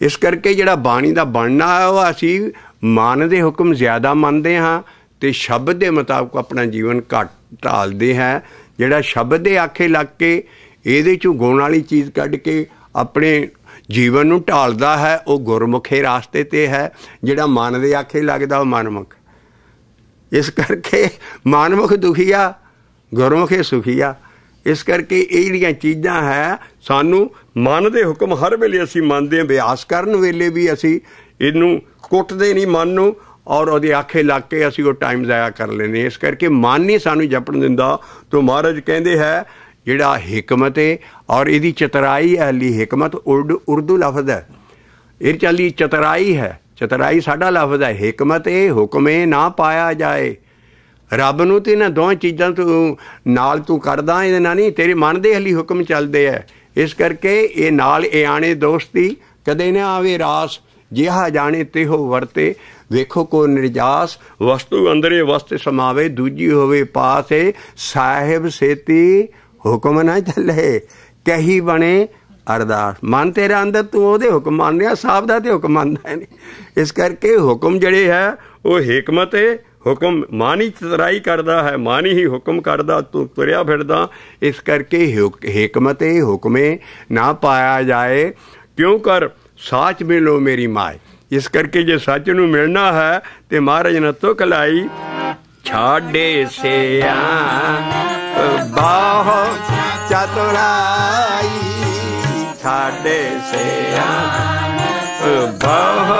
ਇਸ ਕਰਕੇ ਜਿਹੜਾ ਬਾਣੀ ਦਾ ਬਣਨਾ ਹੈ, ਉਹ ਅਸੀਂ ਮਨ ਦੇ ਹੁਕਮ ਜ਼ਿਆਦਾ ਮੰਨਦੇ ਹਾਂ ਤੇ ਸ਼ਬਦ ਦੇ ਮੁਤਾਬਕ ਆਪਣਾ ਜੀਵਨ ਘਟ ਢਾਲਦੇ ਹੈ। ਜਿਹੜਾ ਸ਼ਬਦ ਦੇ ਆਖੇ ਲੱਗ ਕੇ ਇਹਦੇ ਚੋਂ ਗੁਣ ਵਾਲੀ ਚੀਜ਼ ਕੱਢ ਕੇ ਆਪਣੇ ਜੀਵਨ ਨੂੰ ਢਾਲਦਾ ਹੈ, ਉਹ ਗੁਰਮੁਖੇ ਰਾਸਤੇ ਤੇ ਹੈ। ਜਿਹੜਾ ਮਨ ਦੇ ਆਖੇ ਲੱਗਦਾ, ਉਹ ਮਨਮੁਖ। ਇਸ ਕਰਕੇ ਮਨਮੁਖ ਦੁਖੀਆ ਗੁਰਮੁਖੇ ਸੁਖੀਆ ਇਸ ਕਰਕੇ ਇਹ ਜਿਹੜੀਆਂ ਚੀਜ਼ਾਂ ਹੈ, ਸਾਨੂੰ ਮਨ ਦੇ ਹੁਕਮ ਹਰ ਵੇਲੇ ਅਸੀਂ ਮੰਨਦੇ ਹਾਂ, ਅਭਿਆਸ ਕਰਨ ਵੇਲੇ ਵੀ ਅਸੀਂ ਇਹਨੂੰ ਕੁੱਟਦੇ ਨਹੀਂ ਮਨ ਨੂੰ ਔਰ ਉਹਦੇ ਆਖੇ ਲੱਗ ਕੇ ਅਸੀਂ ਉਹ ਟਾਈਮ ਜ਼ਾਇਆ ਕਰ ਲੈਨੇ ਇਸ ਕਰਕੇ ਮਨ ਨਹੀਂ ਸਾਨੂੰ ਜਪਣ ਦਿੰਦਾ। ਤੋਂ ਮਹਾਰਾਜ ਕਹਿੰਦੇ ਹੈ, ਜਿਹੜਾ ਹਕਮਤ ਹੈ ਔਰ ਇਹਦੀ ਚਤਰਾਈ ਹੈ ਲਈ ਹਕਮਤ, ਉਰਦੂ ਲਫ਼ਜ਼ ਹੈ। ਇਹ ਚੱਲੀ ਚਤਰਾਈ ਹੈ। ਚਤਰਾਈ ਸਾਡਾ ਲਫ਼ਜ਼ ਹੈ। ਹਕਮਤ ਇਹ ਹੁਕਮੇ ਨਾ ਪਾਇਆ ਜਾਏ। ਰੱਬ ਨੂੰ ਤੇ ਇਹਨਾਂ ਦੋਹਾਂ ਚੀਜ਼ਾਂ ਤੋਂ ਨਾਲ ਤੂੰ ਕਰਦਾ, ਇਹਦੇ ਨਾਲ ਨਹੀਂ, ਤੇਰੇ ਮਨ ਦੇ ਹਲੀ ਹੁਕਮ ਚੱਲਦੇ ਐ। ਇਸ ਕਰਕੇ ਇਹ ਨਾਲ ਇਹ ਆਣੇ ਦੋਸਤੀ, ਕਦੇ ਨਾ ਆਵੇ ਰਾਸ, ਜਿਹਾ ਜਾਣੇ ਤੇ ਹੋ ਵਰਤੇ। ਵੇਖੋ ਕੋ ਨਿਰਜਾਸ, ਵਸਤੂ ਅੰਦਰੇ ਵਸਤ ਸਮਾਵੇ, ਦੂਜੀ ਹੋਵੇ ਪਾਸੇ, ਸਾਹਿਬ ਸੇਤੀ ਹੁਕਮ ਨਾ ਚੱਲੇ। ਕਹੀ ਬਣੇ ਅਰਦਾਸ। ਮਨ ਤੇਰਾ ਅੰਦਰ, ਤੂੰ ਉਹਦੇ ਹੁਕਮ ਮੰਨ ਰਿਹਾ ਸਾਹਿਬ ਦਾ ਤੇ ਹੁਕਮ ਮੰਨਦਾ ਨਹੀਂ ਇਸ ਕਰਕੇ ਹੁਕਮ ਜਿਹੜੇ ਹੈ, ਉਹ ਹਕਮਤ ਹੈ ਹੁਕਮ ਮਾਨੀ ਤਰਾਈ ਕਰਦਾ ਹੈ, ਮਾਨੀ ਹੀ ਹੁਕਮ ਕਰਦਾ, ਤੂੰ ਤੁਰਿਆ ਫਿਰਦਾ। ਇਸ ਕਰਕੇ ਹਕਮਤੇ ਹੁਕਮੇ ਨਾ ਪਾਇਆ ਜਾਏ। ਕਿਉਂ ਕਰ? ਸਾਚ ਮਿਲੋ ਮੇਰੀ ਮਾਏ। ਇਸ ਕਰਕੇ ਜੇ ਸੱਚ ਨੂੰ ਮਿਲਣਾ ਹੈ, ਤੇ ਮਹਾਰਾਜ ਨੇ ਤੁਕ ਲਾਈ ਛਾੜੇ ਸਿਆ, ਬਾਹ ਚਤੁਰਾਈ ਛਾੜੇ ਸਿਆ, ਬਾਹ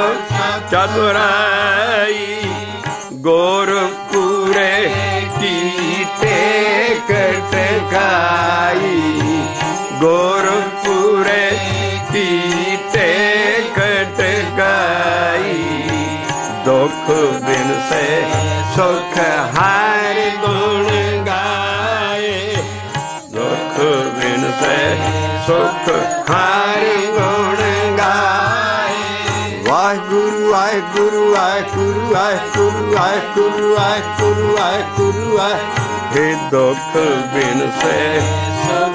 ਚਤੁਰਾਈ। ਗੁਰਪੂਰੇ ਕੀਤੇ ਕਟਕਾਈ ਗੁਰਪੂਰੇ ਕੀਤੇ ਕਟਕਾਈ ਦੁੱਖ ਬਿਨ ਸੇ ਸੁਖ ਹਰ ਗੁਣ ਗਾਏ ਦੁੱਖ ਬਿਨ ਸੇ ਸੁਖ ਹਰ ਗੁਣ ਗਾਏ ਵਾਹਿਗੁਰੂ ਵਾਹਿਗੁਰੂ ਵਾਹਿਗੁਰੂ ਵਾਹਿਗੁਰੂ ਵਾਹਿਗੁਰੂ ਵਾਹਿਗੁਰੂ ਵਾਹਿਗੁਰੂ ਵਾਹਿ ਦੁੱਖ ਬਿਨ ਸੇ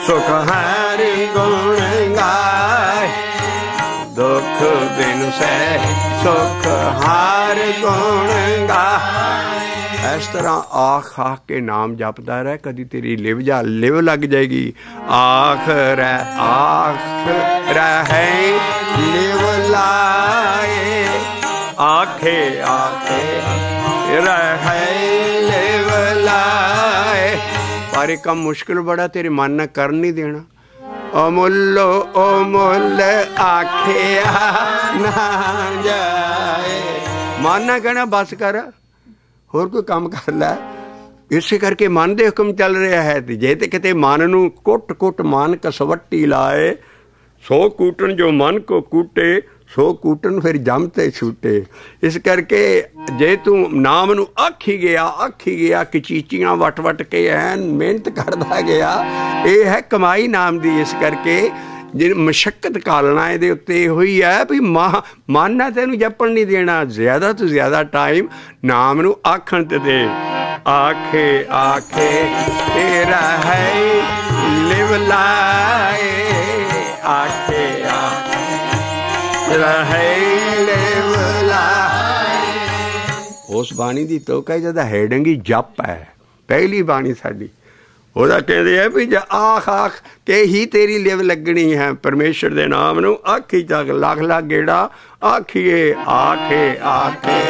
ਸੁਖ ਹਰ ਗੁਣ ਗਾਏ ਦੁੱਖ ਬਿਨ ਸੇ ਸੁਖ ਹਰ ਗੁਣ ਗਾਏ ਇਸ ਤਰ੍ਹਾਂ ਆਖ ਆਖ ਕੇ ਨਾਮ ਜਪਦਾ ਰਹਿ ਕਦੀ ਤੇਰੀ ਲਿਵ ਜਾ ਲਿਵ ਲੱਗ ਜਾਏਗੀ ਆਖ ਰਹਿ ਆਖ ਰਹਿ ਲਿਵ ਲਾਏ ਆਖੇ ਆਖੇ ਰਹਿ ਲੇਵਲਾਏ ਪਰ ਇਹ ਕੰਮ ਮੁਸ਼ਕਿਲ ਬੜਾ ਤੇਰੇ ਮਨ ਨਾਲ ਕਰਨ ਨਹੀਂ ਦੇਣਾ ਅਮੁੱਲੋ ਅਮੁੱਲ ਆਖਿਆ ਨਾ ਜਾਏ ਮਨ ਨਾ ਕਹਿਣਾ ਬਸ ਕਰ ਹੋਰ ਕੋਈ ਕੰਮ ਕਰ ਲੈ ਇਸੇ ਕਰਕੇ ਮਨ ਦੇ ਹੁਕਮ ਚੱਲ ਰਿਹਾ ਹੈ ਤੇ ਜੇ ਤੇ ਕਿਤੇ ਮਨ ਨੂੰ ਕੁੱਟ-ਕੁੱਟ ਮਨ ਕਸਵੱਟੀ ਲਾਏ ਸੋ ਕੂਟਣ ਜੋ ਮਨ ਕੋ ਕੂਟੇ ਸੋ ਕੂਟਣ ਫਿਰ ਜਮ ਤੇ ਛੂਟੇ। ਇਸ ਕਰਕੇ ਜੇ ਤੂੰ ਨਾਮ ਨੂੰ ਆਖੀ ਗਿਆ ਆਖੀ ਗਿਆ, ਕਿ ਚੀਚੀਆਂ ਵਟ-ਵਟ ਕੇ ਐਨ ਮਿਹਨਤ ਕਰਦਾ ਗਿਆ, ਇਹ ਹੈ ਕਮਾਈ ਨਾਮ ਦੀ ਇਸ ਕਰਕੇ। ਜੇ ਮਸ਼ਕਤ ਕਾਲਣਾ ਇਹਦੇ ਉੱਤੇ ਹੋਈ ਹੈ ਵੀ ਮਨ ਨਾ ਤੈਨੂੰ ਜਪਣ ਨਹੀਂ ਦੇਣਾ, ਜ਼ਿਆਦਾ ਤੋਂ ਜ਼ਿਆਦਾ ਟਾਈਮ ਨਾਮ ਨੂੰ ਆਖਣ ਤੇ ਦੇ। ਆਖੇ ਆਖੇ, ਤੇਰਾ ਹੈ, ਲਿਵ ਲਾਏ ਉਸ ਬਾਣੀ ਦੀ ਤੋਕਾ ਜਿਹਦਾ ਹੈਡਿੰਗ ਜਪ ਹੈ। ਪਹਿਲੀ ਬਾਣੀ ਸਾਡੀ। ਉਹਦਾ ਕਹਿੰਦੇ ਆ ਵੀ ਜੇ ਆਖ ਆਖ ਕੇ ਹੀ ਤੇਰੀ ਲਿਵ ਲੱਗਣੀ ਹੈ। ਪਰਮੇਸ਼ਰ ਦੇ ਨਾਮ ਨੂੰ ਆਖੀ ਤੱਕ ਲੱਖ ਲੱਖ ਗੇੜਾ ਆਖੀਏ, ਆਖੇ ਆਖੇ।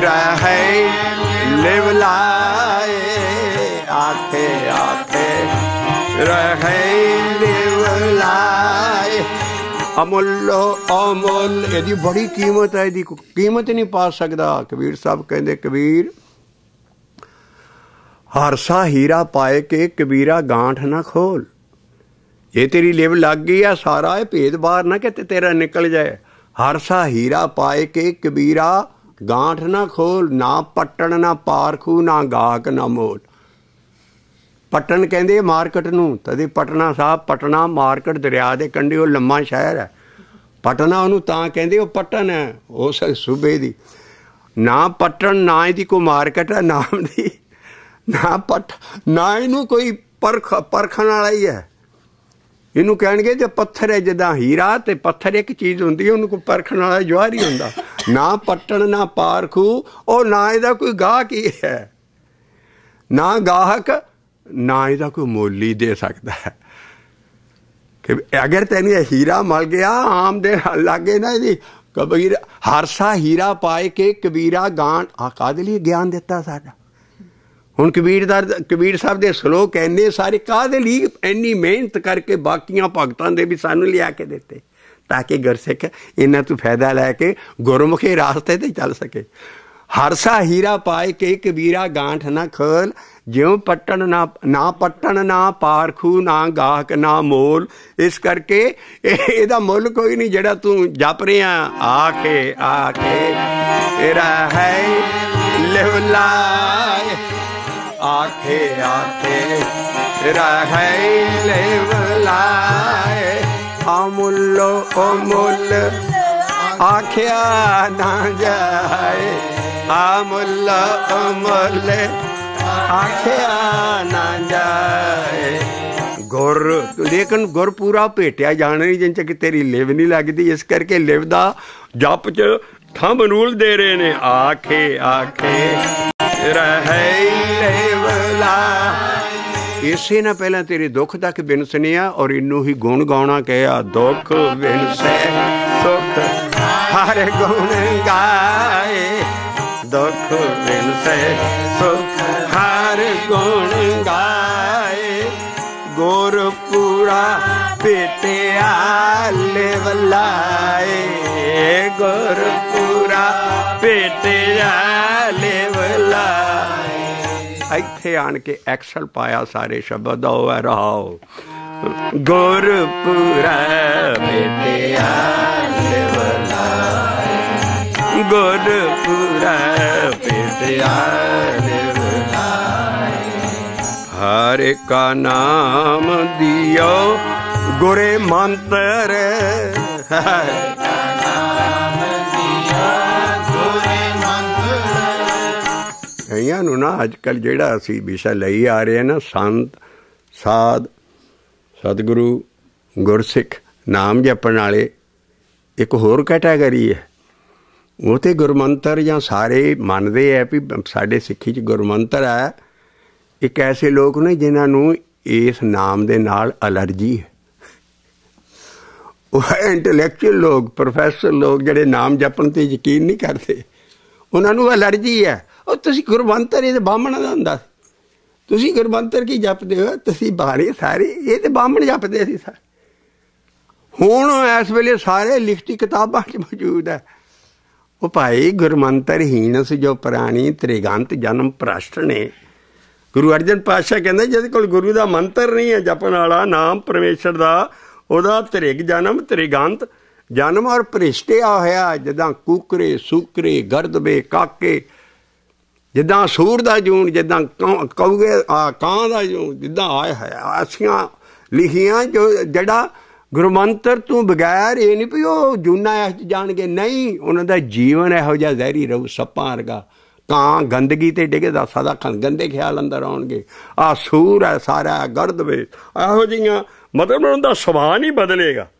ਰਹੇ ਅਮੁੱਲੋ, ਅਮੁੱਲ, ਇਹਦੀ ਬੜੀ ਕੀਮਤ ਹੈ, ਇਹਦੀ ਕੀਮਤ ਨਹੀਂ ਪਾ ਸਕਦਾ। ਕਬੀਰ ਸਾਹਿਬ ਕਹਿੰਦੇ, ਕਬੀਰ, ਹਰਸਾ ਹੀਰਾ ਪਾਏ ਕੇ ਕਬੀਰਾ ਗਾਂਠ ਨਾ ਖੋਲ। ਇਹ ਤੇਰੀ ਲਿਵ ਲੱਗ ਗਈ ਆ, ਸਾਰਾ ਇਹ ਭੇਦ ਬਾਹਰ ਨਾ ਕਿਤੇ ਤੇਰਾ ਨਿਕਲ ਜਾਏ। ਹਰਸਾ ਹੀਰਾ ਪਾਏ ਕੇ ਕਬੀਰਾ ਗਾਂਠ ਨਾ ਖੋਲ, ਨਾ ਪਟਣ, ਨਾ ਪਾਰਖੂ, ਨਾ ਗਾਹਕ, ਨਾ ਮੋਲ। ਪਟਣ ਕਹਿੰਦੇ ਮਾਰਕੀਟ ਨੂੰ ਤਦੇ ਪਟਨਾ ਸਾਹਿਬ, ਪਟਨਾ ਮਾਰਕੀਟ ਦਰਿਆ ਦੇ ਕੰਢੇ, ਉਹ ਲੰਮਾ ਸ਼ਹਿਰ ਹੈ। ਪਟਨਾ ਉਹਨੂੰ ਤਾਂ ਕਹਿੰਦੇ ਉਹ ਪਟਨ ਹੈ ਉਸ ਸੂਬੇ ਦੀ। ਨਾ ਪਟਣ ਨਾ ਇਹਦੀ ਕੋਈ ਮਾਰਕੀਟ ਹੈ ਨਾਮ ਦੀ, ਨਾ ਪਟ, ਨਾ ਇਹਨੂੰ ਕੋਈ ਪਰਖ, ਪਰਖਣ ਵਾਲਾ ਹੀ ਹੈ। ਇਹਨੂੰ ਕਹਿਣਗੇ ਜੇ ਪੱਥਰ ਹੈ, ਜਦਾਂ ਹੀਰਾ, ਤੇ ਪੱਥਰ ਇੱਕ ਚੀਜ਼ ਹੁੰਦੀ ਹੈ, ਉਹਨੂੰ ਕੋਈ ਪਰਖਣ ਵਾਲਾ ਜਵਾਹਰ ਹੀ ਹੁੰਦਾ। ਨਾ ਪੱਟਣ ਨਾ ਪਾਰਖੂ, ਉਹ ਨਾ ਇਹਦਾ ਕੋਈ ਗਾਹਕ ਹੀ ਹੈ। ਨਾ ਗਾਹਕ ਨਾ ਇਹਦਾ ਕੋਈ ਮੋਲੀ ਦੇ ਸਕਦਾ ਹੈ। ਕਿ ਅਗਰ ਤੈਨੂੰ ਇਹ ਹੀਰਾ ਮਿਲ ਗਿਆ, ਆਮ ਦੇ ਲਾਗੇ ਨਾ ਇਹਦੀ ਕਬੀਰ ਹਰਸਾ ਹੀਰਾ ਪਾਏ ਕੇ ਕਬੀਰਾ ਗਾਂ ਆ ਕਾਦੇ ਲਈ ਗਿਆਨ ਦਿੱਤਾ ਸਾਡਾ? ਹੁਣ ਕਬੀਰ ਦਾ ਕਬੀਰ ਸਾਹਿਬ ਦੇ ਸ਼ਲੋਕ ਐਨੇ ਸਾਰੇ ਕਾਦੇ ਲਈ ਇੰਨੀ ਮਿਹਨਤ ਕਰਕੇ ਬਾਕੀਆਂ ਭਗਤਾਂ ਦੇ ਵੀ ਸਾਨੂੰ ਲਿਆ ਕੇ ਦਿੱਤੇ? ਤਾਂ ਕਿ ਗੁਰਸਿੱਖ ਇਹਨਾਂ ਤੋਂ ਫਾਇਦਾ ਲੈ ਕੇ ਗੁਰਮੁਖੀ ਰਾਸਤੇ ਤੇ ਚੱਲ ਸਕੇ। ਹਰਸਾ ਹੀਰਾ ਪਾਏ ਕੇ ਕਬੀਰਾ ਗਾਂਠ ਨਾ ਖੋਲ ਜਿਉ ਪਟਣ ਨਾ ਨਾ ਪਟਣ ਨਾ ਪਾਰਖੂ ਨਾ ਗਾਹਕ ਨਾ ਮੋਲ। ਇਸ ਕਰਕੇ ਇਹਦਾ ਮੁੱਲ ਕੋਈ ਨਹੀਂ ਜਿਹੜਾ ਤੂੰ ਜਪ ਰਿਹਾ। ਆਖੇ ਆਖੇ, ਤੇਰਾ ਹੈ ਲਿਵ ਆਖੇ ਆਖੇ, ਤੇਰਾ ਹੈ ਲਿਵ ਅਮੁੱਲੋ ਅਮੁੱਲ ਆਖਿਆ ਨਾ ਜਾਏ। ਅਮੁੱਲ ਅਮੁੱਲ ਆਖਿਆ ਨਾ ਜਾਏ। ਗੁਰ ਲੇਕਿਨ ਗੁਰ ਪੂਰਾ ਭੇਟਿਆ ਜਾਣ ਨਹੀਂ ਜਿੰਨ ਕਿ ਤੇਰੀ ਲਿਵ ਨਹੀਂ ਲੱਗਦੀ। ਇਸ ਕਰਕੇ ਲਿਵ ਦਾ ਜਪ ਚ ਥੰਬ ਨੂਲ ਦੇ ਰਹੇ ਨੇ। ਆਖੇ ਆਖੇ, ਰਹਿ ਲਿਵਲਾ ਇਸੇ ਨਾ ਪਹਿਲਾਂ ਤੇਰੇ ਦੁੱਖ ਤੱਕ ਬਿਨਸਨਿਆ ਔਰ ਇਹਨੂੰ ਹੀ ਗੁਣ ਗਾਉਣਾ ਕਹਿਆ ਦੁੱਖ ਬਿਨਸੈ, ਸੁਖ ਹਰ ਗੁਣ ਗਾਏ। ਦੁੱਖ ਬਿਨਸੈ, ਸੁਖ ਹਰ ਗੁਣ ਗਾਏ। ਗੁਰ ਪੂਰਾ ਪੇਟਿਆ ਲੈਵਲਾਏ ਗੁਰ ਪੂਰਾ ਪੇਟਿਆ ਲੈਵਲਾਏ ਇੱਥੇ ਆਣ ਕੇ ਐਕਸਲ ਪਾਇਆ ਸਾਰੇ ਸ਼ਬਦ ਉਹ ਰਹਾਓ ਗੁਰ ਪੂਰਾ ਪੇਟਿਆ ਲੈਵਲਾਏ ਗੁਰ ਪੂਰਾ ਪੇਟਿਆ ਹਰ ਕਾ ਨਾਮ ਦਿਓ, ਗੁਰੇ ਮੰਤਰ। ਹਰ ਕਾ ਨਾਮ ਦਿਓ ਗੁਰੇ ਮੰਤਰ ਇਹਨਾਂ ਨੂੰ ਨਾ ਅੱਜ ਕੱਲ ਜਿਹੜਾ ਅਸੀਂ ਵਿਸ਼ਾ ਲਈ ਆ ਰਹੇ ਨਾ, ਸੰਤ, ਸਾਧ, ਸਤਿਗੁਰੂ, ਗੁਰਸਿੱਖ, ਨਾਮ ਜਪਣ ਵਾਲੇ, ਇੱਕ ਹੋਰ ਕੈਟਾਗਰੀ ਹੈ। ਉਹ ਤੇ ਗੁਰਮੰਤਰ ਜਾਂ ਸਾਰੇ ਮੰਨਦੇ ਆ ਵੀ ਸਾਡੇ ਸਿੱਖੀ ਚ ਗੁਰਮੰਤਰ ਹੈ। ਇੱਕ ਐਸੇ ਲੋਕ ਨੇ ਜਿਨ੍ਹਾਂ ਨੂੰ ਇਸ ਨਾਮ ਦੇ ਨਾਲ ਅਲਰਜੀ ਹੈ। ਉਹ ਇੰਟੈਲੈਕਚੁਅਲ ਲੋਕ ਪ੍ਰੋਫੈਸਰ ਲੋਕ ਜਿਹੜੇ ਨਾਮ ਜਪਣ ਤੇ ਯਕੀਨ ਨਹੀਂ ਕਰਦੇ। ਉਹਨਾਂ ਨੂੰ ਅਲਰਜੀ ਹੈ। ਉਹ ਤੁਸੀਂ ਗੁਰਮੰਤਰ, ਇਹ ਬਾਹਮਣ ਦਾ ਹੁੰਦਾ ਤੁਸੀਂ ਗੁਰਮੰਤਰ ਕੀ ਜਪਦੇ ਹੋ? ਤੁਸੀਂ ਬਾਣੀ ਸਾਰੇ, ਇਹ ਤੇ ਬਾਹਮਣ ਜਪਦੇ ਸੀ ਸਾਰੇ ਹੁਣ ਇਸ ਵੇਲੇ ਸਾਰੇ ਲਿਖਤੀ ਕਿਤਾਬਾਂ 'ਚ ਮੌਜੂਦ ਹੈ। ਉਹ ਭਾਈ ਗੁਰਮੰਤਰ ਹੀਨਸ ਜੋ ਪ੍ਰਾਣੀ ਤ੍ਰਿਗੰਤ ਜਨਮ ਪ੍ਰਸ਼ਟ ਨੇ ਗੁਰੂ ਅਰਜਨ ਪਾਤਸ਼ਾਹ ਕਹਿੰਦੇ, ਜਿਹਦੇ ਕੋਲ ਗੁਰੂ ਦਾ ਮੰਤਰ ਨਹੀਂ ਹੈ, ਜਪਣ ਵਾਲਾ, ਨਾਮ ਪਰਮੇਸ਼ਰ ਦਾ, ਉਹਦਾ ਤ੍ਰਿਗ ਜਨਮ, ਤ੍ਰਿਗੰਤ ਜਨਮ ਔਰ ਭ੍ਰਿਸ਼ਟਿਆ ਹੋਇਆ, ਜਦਾਂ ਕੂਕਰੇ, ਸੁਕਰੇ ਗਰਦਬੇ ਕਾਕੇ, ਜਿੱਦਾਂ ਸੂਰ ਦਾ ਜੂਨ, ਜਿੱਦਾਂ ਕਉਗੇ ਆ, ਕਾਂ ਦਾ ਜੂਨ, ਜਿੱਦਾਂ ਆਇਆ ਹੈ ਆਸੀਆਂ ਲਿਖੀਆਂ, ਜੋ ਜਿਹੜਾ ਗੁਰਮੰਤਰ ਤੋਂ ਬਗੈਰ ਇਹ ਨਹੀਂ ਵੀ ਉਹ ਜੂਨਾ ਐ ਜਾਣਗੇ, ਨਹੀਂ, ਉਹਨਾਂ ਦਾ ਜੀਵਨ ਇਹੋ ਜਿਹਾ ਜ਼ਹਿਰੀ ਰਹੂ, ਸੱਪਾਂ ਵਰਗਾ। ਕਾਂ ਗੰਦਗੀ ਤੇ ਡਿੱਗਦਾ ਸਦਾ ਗੰਦੇ ਖਿਆਲ ਅੰਦਰ ਆਉਣਗੇ। ਆ ਸੂਰ ਹੈ, ਸਾਰਾ ਗਰਦ ਵੇ। ਇਹੋ ਜੀਆਂ ਮਤਲਬ ਉਹਨਾਂ ਦਾ ਸੁਭਾਅ ਨਹੀਂ ਬਦਲੇਗਾ।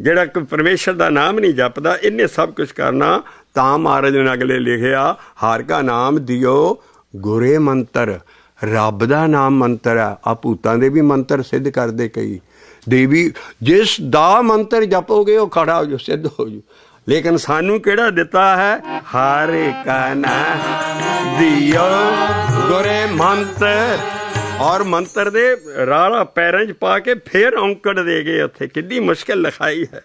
ਜਿਹੜਾ ਕਿ ਪਰਮੇਸ਼ਰ ਦਾ ਨਾਮ ਨਹੀਂ ਜਪਦਾ, ਇਹਨੇ ਸਭ ਕੁਝ ਕਰਨਾ। ਤਾਂ ਮਹਾਰਾਜ ਨੇ ਅਗਲੇ ਲਿਖਿਆ, ਹਰ ਕਾ ਨਾਮ ਦਿਓ ਗੁਰੇ ਮੰਤਰ। ਰੱਬ ਦਾ ਨਾਮ ਮੰਤਰ ਆ ਆ ਭੂਤਾਂ ਦੇ ਵੀ ਮੰਤਰ ਸਿੱਧ ਕਰਦੇ ਕਈ। ਦੇਵੀ, ਜਿਸ ਦਾ ਮੰਤਰ ਜਪੋਗੇ, ਉਹ ਖੜਾ ਹੋ ਜੋ ਸਿੱਧ ਹੋ ਜੂ ਲੇਕਿਨ ਸਾਨੂੰ ਕਿਹੜਾ ਦਿੱਤਾ ਹੈ? ਹਾਰੇ ਕਾ ਨਾਮ ਦਿਓ ਗੁਰੇ ਮੰਤਰ। ਔਰ ਮੰਤਰ ਦੇ ਰਾਲਾ ਪੈਰਾਂ 'ਚ ਪਾ ਕੇ ਫੇਰ ਔਂਕੜ ਦੇ ਗਏ ਉੱਥੇ। ਕਿੰਨੀ ਮੁਸ਼ਕਲ ਲਿਖਾਈ ਹੈ।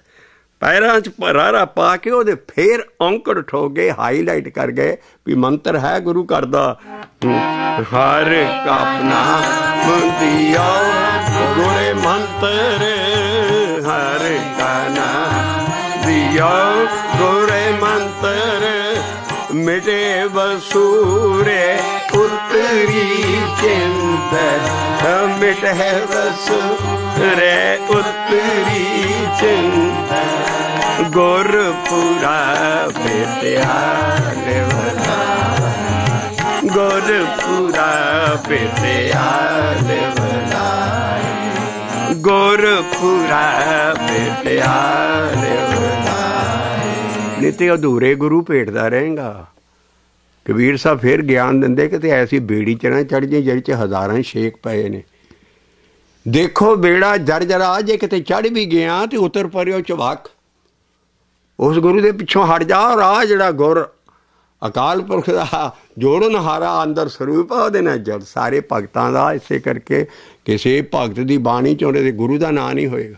ਪੈਰਾਂ 'ਚ ਰਾਰਾ ਪਾ ਕੇ ਉਹਦੇ ਫੇਰ ਔਂਕੜ ਠੋਕ ਹਾਈਲਾਈਟ ਕਰ ਗਏ ਵੀ ਮੰਤਰ ਹੈ ਗੁਰੂ ਘਰ ਦਾ। ਹਰ ਕਾਪਨਾ ਮੰਦਿਆ ਗੁਰੇ ਮੰਤਰ। ਹਰ ਕਾਨਾ ਦਿਆ ਗੁਰੇ ਮੰਤਰ ਮਿਟੇ ਬਸੂਰੇ ਉਤਰੀ ਚਿੰਤ ਮਿਟੇ ਬਸੂਰੇ ਉਤਰੀ ਚਿੰਤ ਗੁਰਪੁਰਾ ਬੇਟਿਆ ਦੇਵਨਾ ਗੁਰਪੁਰਾ ਬੇਟਿਆ ਦੇਵਨਾ ਗੁਰਪੁਰਾ ਬੇਟਿਆ ਦੇਵਨਾ ਨਿਤੇ ਅਧੂਰੇ ਗੁਰੂ ਭੇਟਦਾ ਰਹੇਗਾ। ਕਬੀਰ ਸਾਹਿਬ ਫਿਰ ਗਿਆਨ ਦਿੰਦੇ ਕਿ ਤੇ ਐਸੀ ਬੇੜੀ ਚ ਨਾ ਚੜ ਜੇ ਜਿਹਦੇ ਚ ਹਜ਼ਾਰਾਂ ਸ਼ੇਕ ਪਏ ਨੇ। ਦੇਖੋ ਬੇੜਾ ਜਰ ਜਰਾ ਜੇ ਕਿਤੇ ਚੜ ਵੀ ਗਿਆ ਤੇ ਉਤਰ ਪਰਿਓ ਚਵਾਕ ਉਸ ਗੁਰੂ ਦੇ ਪਿੱਛੋਂ ਹਟ ਜਾ, ਰਾਹ ਜਿਹੜਾ ਗੁਰ ਅਕਾਲ ਪੁਰਖ ਦਾ ਜੋੜਨ ਹਾਰਾ ਅੰਦਰ ਸਰੂਪ ਉਹਦੇ ਨਾਲ ਜੜ ਸਾਰੇ ਭਗਤਾਂ ਦਾ ਇਸੇ ਕਰਕੇ ਕਿਸੇ ਭਗਤ ਦੀ ਬਾਣੀ ਚੋਂ ਉਹਦੇ ਗੁਰੂ ਦਾ ਨਾਂ ਨਹੀਂ ਹੋਏਗਾ।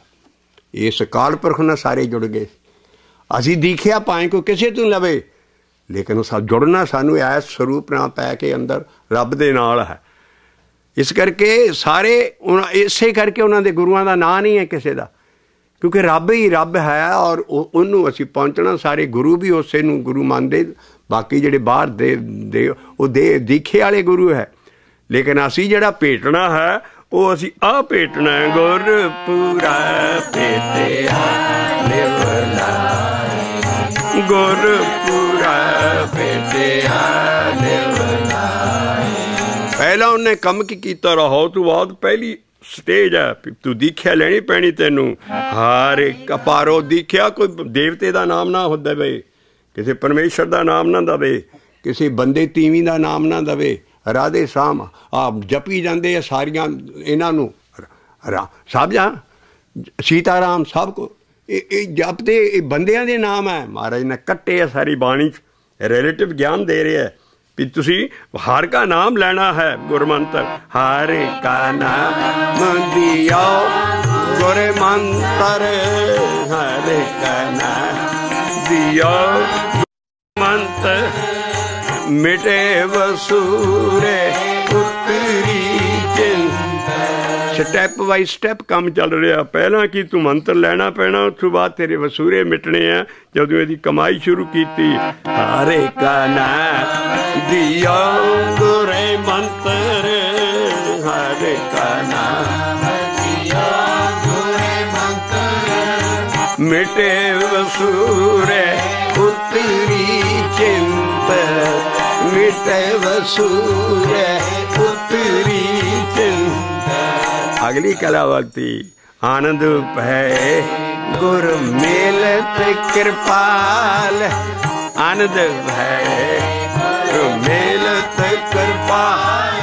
ਇਸ ਅਕਾਲ ਪੁਰਖ ਨਾਲ ਸਾਰੇ ਜੁੜ ਗਏ। ਅਸੀਂ ਦੇਖਿਆ ਪਾਏ ਕੋ ਕਿਸੇ ਤੋਂ ਲਵੇ, ਲੇਕਿਨ ਉਹ ਸਭ ਜੁੜਨਾ ਸਾਨੂੰ ਐਸ ਸਰੂਪ ਨਾਲ ਪੈ ਕੇ ਅੰਦਰ ਰੱਬ ਦੇ ਨਾਲ ਹੈ। ਇਸ ਕਰਕੇ ਸਾਰੇ ਇਸੇ ਕਰਕੇ ਉਹਨਾਂ ਦੇ ਗੁਰੂਆਂ ਦਾ ਨਾਂ ਨਹੀਂ ਹੈ ਕਿਸੇ ਦਾ। ਕਿਉਂਕਿ ਰੱਬ ਹੀ ਰੱਬ ਹੈ ਔਰ ਉਹਨੂੰ ਅਸੀਂ ਪਹੁੰਚਣਾ, ਸਾਰੇ ਗੁਰੂ ਵੀ ਉਸੇ ਨੂੰ ਗੁਰੂ ਮੰਨਦੇ, ਬਾਕੀ ਜਿਹੜੇ ਬਾਹਰ ਦੇ ਦੇ ਉਹ ਦੇ ਦੀਖੇ ਵਾਲੇ ਗੁਰੂ ਹੈ। ਲੇਕਿਨ ਅਸੀਂ ਜਿਹੜਾ ਭੇਟਣਾ ਹੈ, ਉਹ ਅਸੀਂ ਆ ਭੇਟਣਾ ਗੁਰ ਪੂਰਾ ਭੇਟਿਆ ਨਿਵਲਾ ਗੁਰ ਪੂਰਾ ਭੇਟਿਆ ਨਿਵਲਾ ਪਹਿਲਾਂ ਉਹਨੇ ਕੰਮ ਕੀ ਕੀਤਾ? ਰਹੋ ਤੋਂ ਬਾਅਦ ਪਹਿਲੀ ਸਟੇਜ ਹੈ। ਤੂੰ ਦੀਖਿਆ ਲੈਣੀ ਪੈਣੀ ਤੈਨੂੰ। ਹਰ ਇੱਕ ਦੀਖਿਆ, ਕੋਈ ਦੇਵਤੇ ਦਾ ਨਾਮ ਨਾ ਹੁੰਦਾ ਬਈ ਕਿਸੇ ਪਰਮੇਸ਼ਰ ਦਾ ਨਾਮ ਨਾ ਦਵੇ। ਕਿਸੇ ਬੰਦੇ ਤੀਵੀਂ ਦਾ ਨਾਮ ਨਾ ਦਵੇ। ਰਾਧੇ ਸਾਮ ਆਪ ਜਪੀ ਜਾਂਦੇ ਆ ਸਾਰੀਆਂ ਇਹਨਾਂ ਨੂੰ। ਸਭ ਜਾਂ ਸੀਤਾ ਰਾਮ ਸਭ ਕੋ, ਇਹ ਜਪਦੇ, ਇਹ ਬੰਦਿਆਂ ਦੇ ਨਾਮ ਹੈ। ਮਹਾਰਾਜ ਨੇ ਕੱਟੇ ਆ ਸਾਰੀ ਬਾਣੀ ਚ। ਰਿਲੇਟਿਵ ਗਿਆਨ ਦੇ ਰਿਹਾ ਵੀ ਤੁਸੀਂ ਹਰ ਕਾ ਨਾਮ ਲੈਣਾ ਹੈ ਗੁਰਮੰਤਰ। ਹਰ ਕਾ ਨਾਮ ਮੰਦਿਓ ਗੁਰੇ ਮੰਤਰ ਹਰ ਕਾ ਨਾਮ ਦਿਓ ਮੰਤਰ ਮਿਟੇ ਵਸੂਰੇ ਉਤਰੀ ਸਟੈਪ ਬਾਈ ਸਟੈਪ ਕੰਮ ਚੱਲ ਰਿਹਾ। ਪਹਿਲਾਂ ਕੀ ਤੂੰ ਮੰਤਰ ਲੈਣਾ ਪੈਣਾ ਉਸ ਤੋਂ ਬਾਅਦ ਤੇਰੇ ਵਸੂਰੇ ਮਿਟਣੇ ਆ, ਜਦੋਂ ਇਹਦੀ ਕਮਾਈ ਸ਼ੁਰੂ ਕੀਤੀ। ਹਾਰੇ ਕਾਨਾ ਦਿਓ ਗੁਰੇ ਮੰਤਰ, ਹਾਰੇ ਕਾ ਦਿਓ ਗੁਰੇ ਮੰਤਰ। ਮਿਟੇ ਵਸੂਰੇ, ਉਤਰੀ ਚਿੰਤ। ਮਿਟੇ ਵਸੂਰੇ, ਉਤਰੀ ਅਗਲੀ ਕਲਾਵਤੀ ਆਨੰਦ ਭੈ ਗੁਰ ਮੇਲ ਤੇ ਕਿਰਪਾਲ ਆਨੰਦ ਭੈ ਗੁਰ ਮੇਲ ਤੇ ਕਿਰਪਾਲ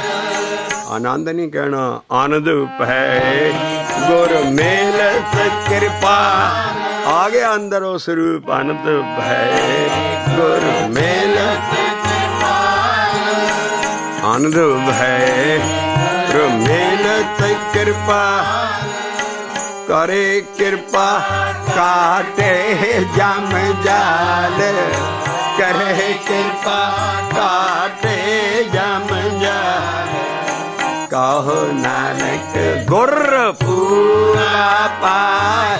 ਆਨੰਦ ਨਹੀਂ ਕਹਿਣਾ ਆਨੰਦ ਭੈ ਗੁਰ ਮੇਲਤ ਕਿਰਪਾ ਆ ਗਿਆ ਅੰਦਰ ਉਹ ਸਰੂਪ ਆਨੰਦ ਭੈ ਗੁਰ ਮੇਲਤ ਆਨੰਦ ਭੈ ਗੁਰ ਮੇਲਤ ਕਿਰਪਾ ਕਰੇ ਕਿਰਪਾ ਕਾਟੇ ਜਮ ਜਾਲ। ਕਰੇ ਕਿਰਪਾ ਕਾਟੇ ਜਮ ਜਾਲ। ਕਹੋ ਨਾਨਕ ਗੁਰ ਪੂਰਾ ਪਾਇ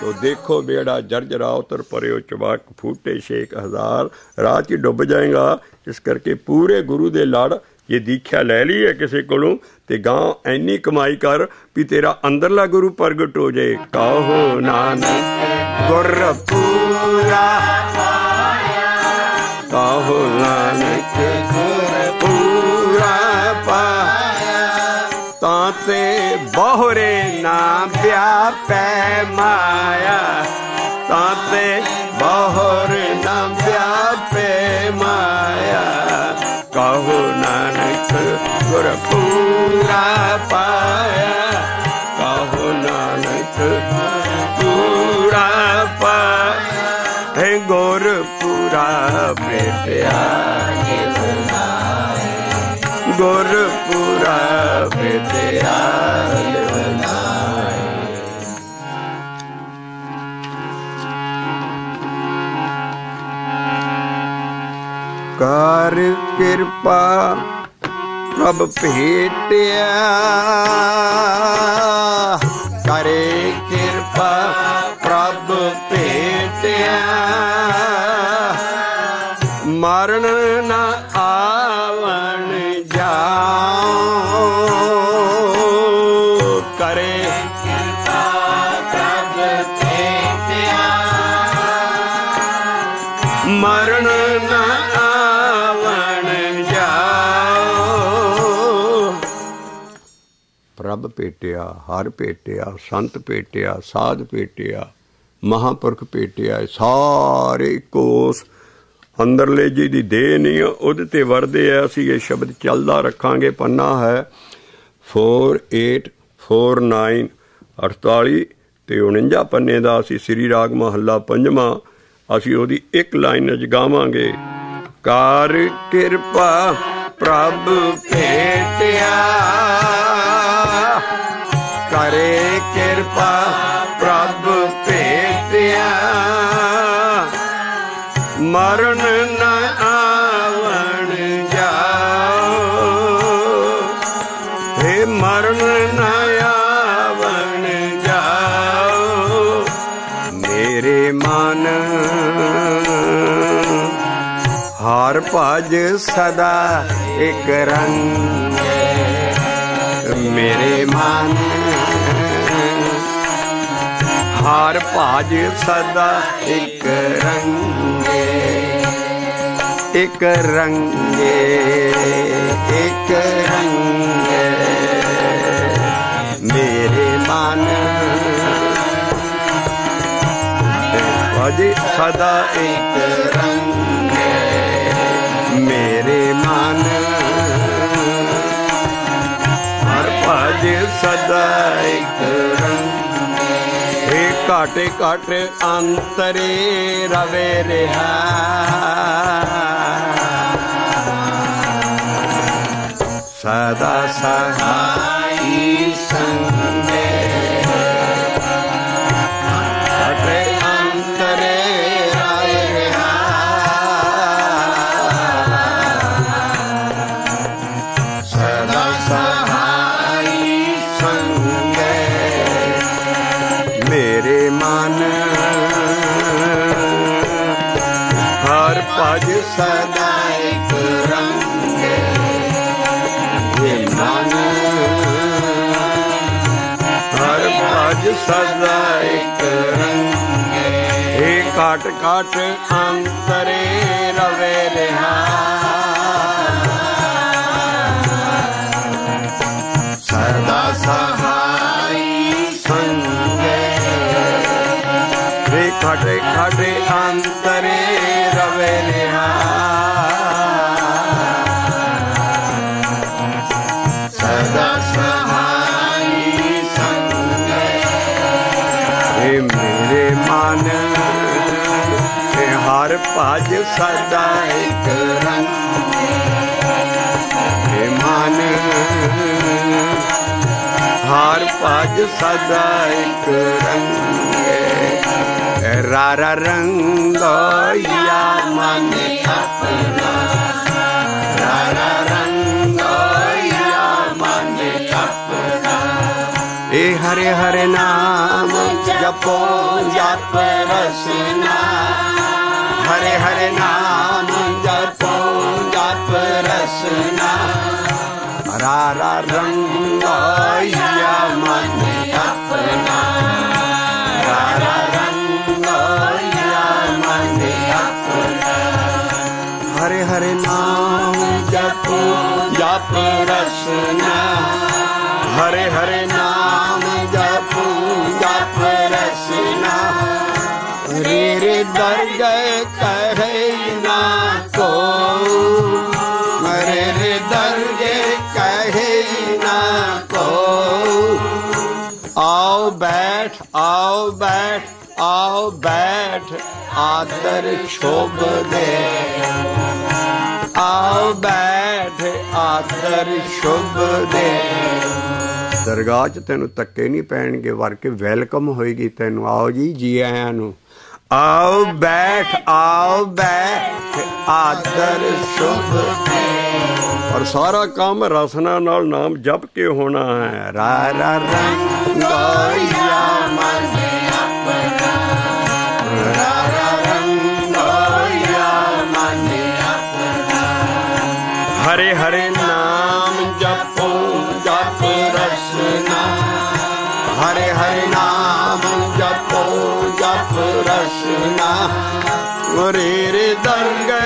ਤੋ ਦੇਖੋ ਬੇੜਾ ਜਰਜਰਾ ਉਤਰ ਪਰਿਓ ਚਵਾਕ ਫੂਟੇ ਛੇਕ ਹਜ਼ਾਰ। ਰਾਤ 'ਚ ਡੁੱਬ ਜਾਏਗਾ, ਇਸ ਕਰਕੇ ਪੂਰੇ ਗੁਰੂ ਦੇ ਲੜ ਜੇ ਦੀਖਿਆ ਲੈ ਲਈ ਹੈ ਕਿਸੇ ਕੋਲੋਂ, ਤੇ ਗਾਂ ਐਨੀ ਕਮਾਈ ਕਰ ਵੀ ਤੇਰਾ ਅੰਦਰਲਾ ਗੁਰੂ ਪ੍ਰਗਟ ਹੋ ਜਾਏ। ਕਹੋ ਨਾਨਕ? ਗੁਰ ਪੂਰਾ ਕਹੋ ਨਾਨਕ? ਗੁਰ ਪੂਰਾ ਪਾਇਆ। ਤਾਂ ਤੇ ਬਹੁਰੇ ਨਾ ਵਿਆਪੈ ਮਾਇਆ। ਨਾਨਕ ਗੁਰ ਪੂਰਾ ਪਾਇਆ ਕਹੋ ਨਾਨਕ ਪੂਰਾ ਪਾਇਆ ਹੈ ਗੁਰ ਪੂਰਾ ਭੇਟਿਆ ਗੁਰ ਪੂਰਾ ਭੇਟਿਆ ਕਰ ਕਿਰਪਾ ਪ੍ਰਭ ਭੇਟਿਆ। ਕਰੇ ਕਿਰਪਾ ਪ੍ਰਭ ਭੇਟਿਆ, ਹਰ ਭੇਟਿਆ, ਸੰਤ ਭੇਟਿਆ, ਸਾਧ ਭੇਟਿਆ, ਮਹਾਪੁਰਖ ਭੇਟਿਆ, ਸਾਰੇ ਕੋਸ ਅੰਦਰਲੇ ਜੀ ਦੀ ਦੇਹ ਨਹੀਂ ਉਹਦੇ ਤੇ ਵਰਦੇ ਆ, ਅਸੀਂ ਇਹ ਸ਼ਬਦ ਚੱਲਦਾ ਰੱਖਾਂਗੇ, ਪੰਨਾ ਹੈ। 4849 48 ਤੇ 49 ਪੰਨੇ ਦਾ ਅਸੀਂ ਸ੍ਰੀ ਰਾਗ ਮਹੱਲਾ ਪੰਜਵਾਂ, ਅਸੀਂ ਉਹਦੀ ਇੱਕ ਲਾਈਨ ਚ ਗਾਵਾਂਗੇ। ਕਿਰਪਾ ਪ੍ਰਭ ਭੇਟਿਆ ਸਦਾ ਇੱਕ ਰੰਗ ਮੇਰੇ ਮਨ ਹਾਰ ਭਾਜ ਸਦਾ ਇੱਕ ਰੰਗੇ ਇੱਕ ਰੰਗੇ ਇੱਕ ਰੰਗੇ ਮੇਰੇ ਮਨ ਭਾਜ ਸਦਾ ਇੱਕ ਰੰਗ ਸਦਾ ਇੱਕ ਰੰਗ ਏ ਘਾਟੇ ਘਾਟ ਅੰਤਰੇ ਰਵੇ ਰਿਹਾ। ਸਦਾ ਸਹਾਈ ਸੰਗੇ ਸਦਾ ਇੱਕ ਰੰਗ। ਇਹ ਕਾਟ ਕਾਟ ਅੰਤਰੇ ਰਵੇ ਰਿਹਾ। ਸਦਾ ਸਹਾਈ ਸੰਗੇ। ਰੇ ਖੜੇ ਖੜੇ ਅੰਤਰੇ ਭਜ ਸਦਾ ਰੰਗ। ਰੰਗੇ ਰਾਰਾ ਰੰਗ ਯਾ ਮਨ ਆਪਣਾ ਰਾਰਾ ਰੰਗ ਯਾ ਮਨ ਆਪਣਾ ਇਹ ਹਰੇ ਹਰੇ ਨਾਮ ਜਪੋ, ਜਪ ਰਸਨਾ ਹਰੇ ਹਰੇ ਨਾਮ ਜਪੋ, ਜਪ ਰਸਨਾ ਰਾਰਾ ਰੰਗ ਯਾ ਮਨ ਆਪਣਾ ਰਾਰਾ ਰੰਗ ਯਾ ਮਨ ਆਪਣਾ ਹਰੇ ਹਰੇ ਨਾਮ ਜਪੋ ਜਪ ਰਸਨਾ ਹਰੇ ਹਰੇ ਨਾਮ ਜਪੋ ਜਪ ਰਸਨਾ ਰੇ ਰੇ ਦਰ ਗਏ ਕਹੇ ਨਾ ਕੋ ਮਰੇ ਰੇ ਆਓ ਬੈਠ ਆਓ ਬੈਠ ਆਓ ਬੈਠ, ਆਦਰ ਸ਼ੋਭ ਦੇ ਆਓ ਬੈਠ, ਆਦਰ ਸ਼ੁਭ ਦੇ ਦਰਗਾਹ 'ਚ ਤੈਨੂੰ ਤੱਕੇ ਨਹੀਂ ਪੈਣਗੇ, ਵਰ ਵੈਲਕਮ ਹੋਏਗੀ ਤੈਨੂੰ। ਆਓ ਜੀ ਜੀ ਆਇਆਂ ਨੂੰ। ਆਓ ਬੈਠ ਆਓ ਬੈਠ, ਆਦਰ ਸ਼ੁਭ ਔਰ ਸਾਰਾ ਕੰਮ ਰਸਨਾ ਨਾਲ ਨਾਮ ਜਪ ਕੇ ਹੋਣਾ ਹੈ। ਰਾ ਰਾ ਰਾ। ਰਾ ਰੰਗ ਹਰੇ ਹਰੇ ਨਾਮ ਜਪੋ ਜਪ ਰਸਨਾ ਹਰੇ ਹਰੇ ਨਾਮ ਜਪੋ ਜਪ ਰਸਨਾ ਰੇ ਰੇ ਦਰਗਹਿ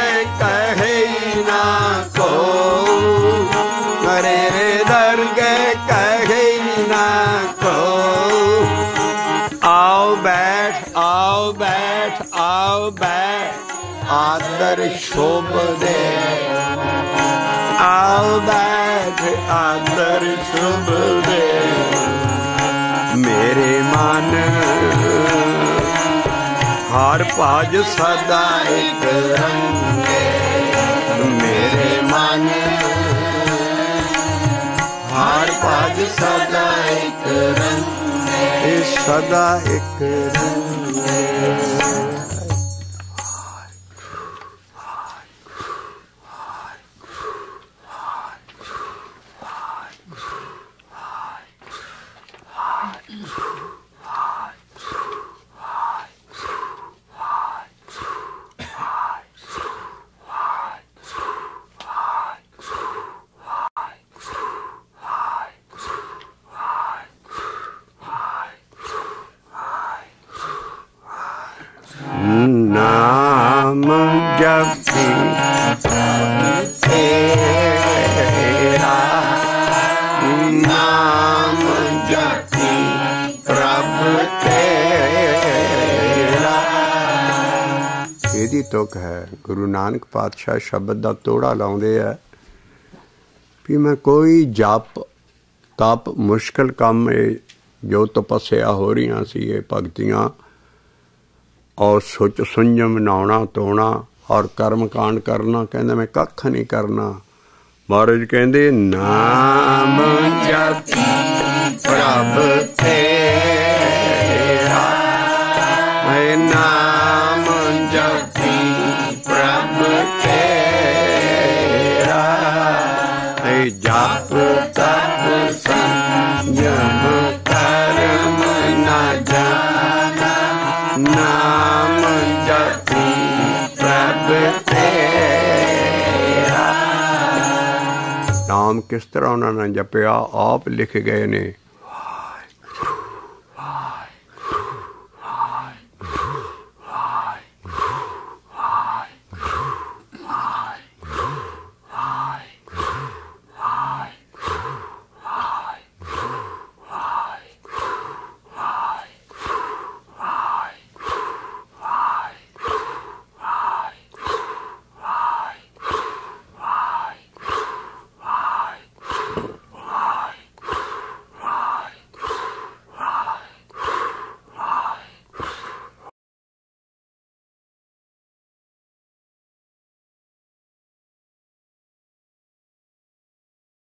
ਆਦਰ ਸ਼ੋਭਦੇ ਆਓ ਬੈਠ ਆਦਰ ਸ਼ੋਭਦੇ ਮੇਰੇ ਮਨ ਹਰ ਭਾਜ ਸਦਾ ਇੱਕ ਰੰਗੇ ਮੇਰੇ ਮਨ ਹਰ ਭਾਜ ਸਦਾ ਇੱਕ ਰੰਗੇ ਸਦਾ ਇੱਕ ਰੰਗੇ ਨਾਮ ਜਪੀ। ਤੇਰਾ ਨਾਮ ਜਪੀ। ਪ੍ਰਭ ਤੇਰਾ। ਇਹਦੀ ਤੁਕ ਹੈ। ਗੁਰੂ ਨਾਨਕ ਪਾਤਸ਼ਾਹ ਸ਼ਬਦ ਦਾ ਤੋੜਾ ਲਾਉਂਦੇ ਆ ਵੀ ਮੈਂ ਕੋਈ ਜਪ, ਤਪ ਮੁਸ਼ਕਲ ਕੰਮ ਇਹ ਜੋ ਤਪੱਸਿਆ ਹੋ ਰਹੀਆਂ ਸੀ ਇਹ ਭਗਤੀਆਂ ਔਰ ਸੁਚ ਸੰਜਮ ਨਾਉਣਾ ਤੋਣਾ ਔਰ ਕਰਮ ਕਾਂਡ ਕਰਨਾ, ਕਹਿੰਦਾ ਮੈਂ ਕੱਖ ਨਹੀਂ ਕਰਨਾ। ਮਹਾਰਾਜ ਕਹਿੰਦੇ, ਨਾਮ ਜਪੀ ਪ੍ਰਭ ਤੇਰਾ ਕਿਸ ਤਰ੍ਹਾਂ ਉਹਨਾਂ ਨੇ ਜਪਿਆ ਆਪ ਲਿਖ ਗਏ ਨੇ।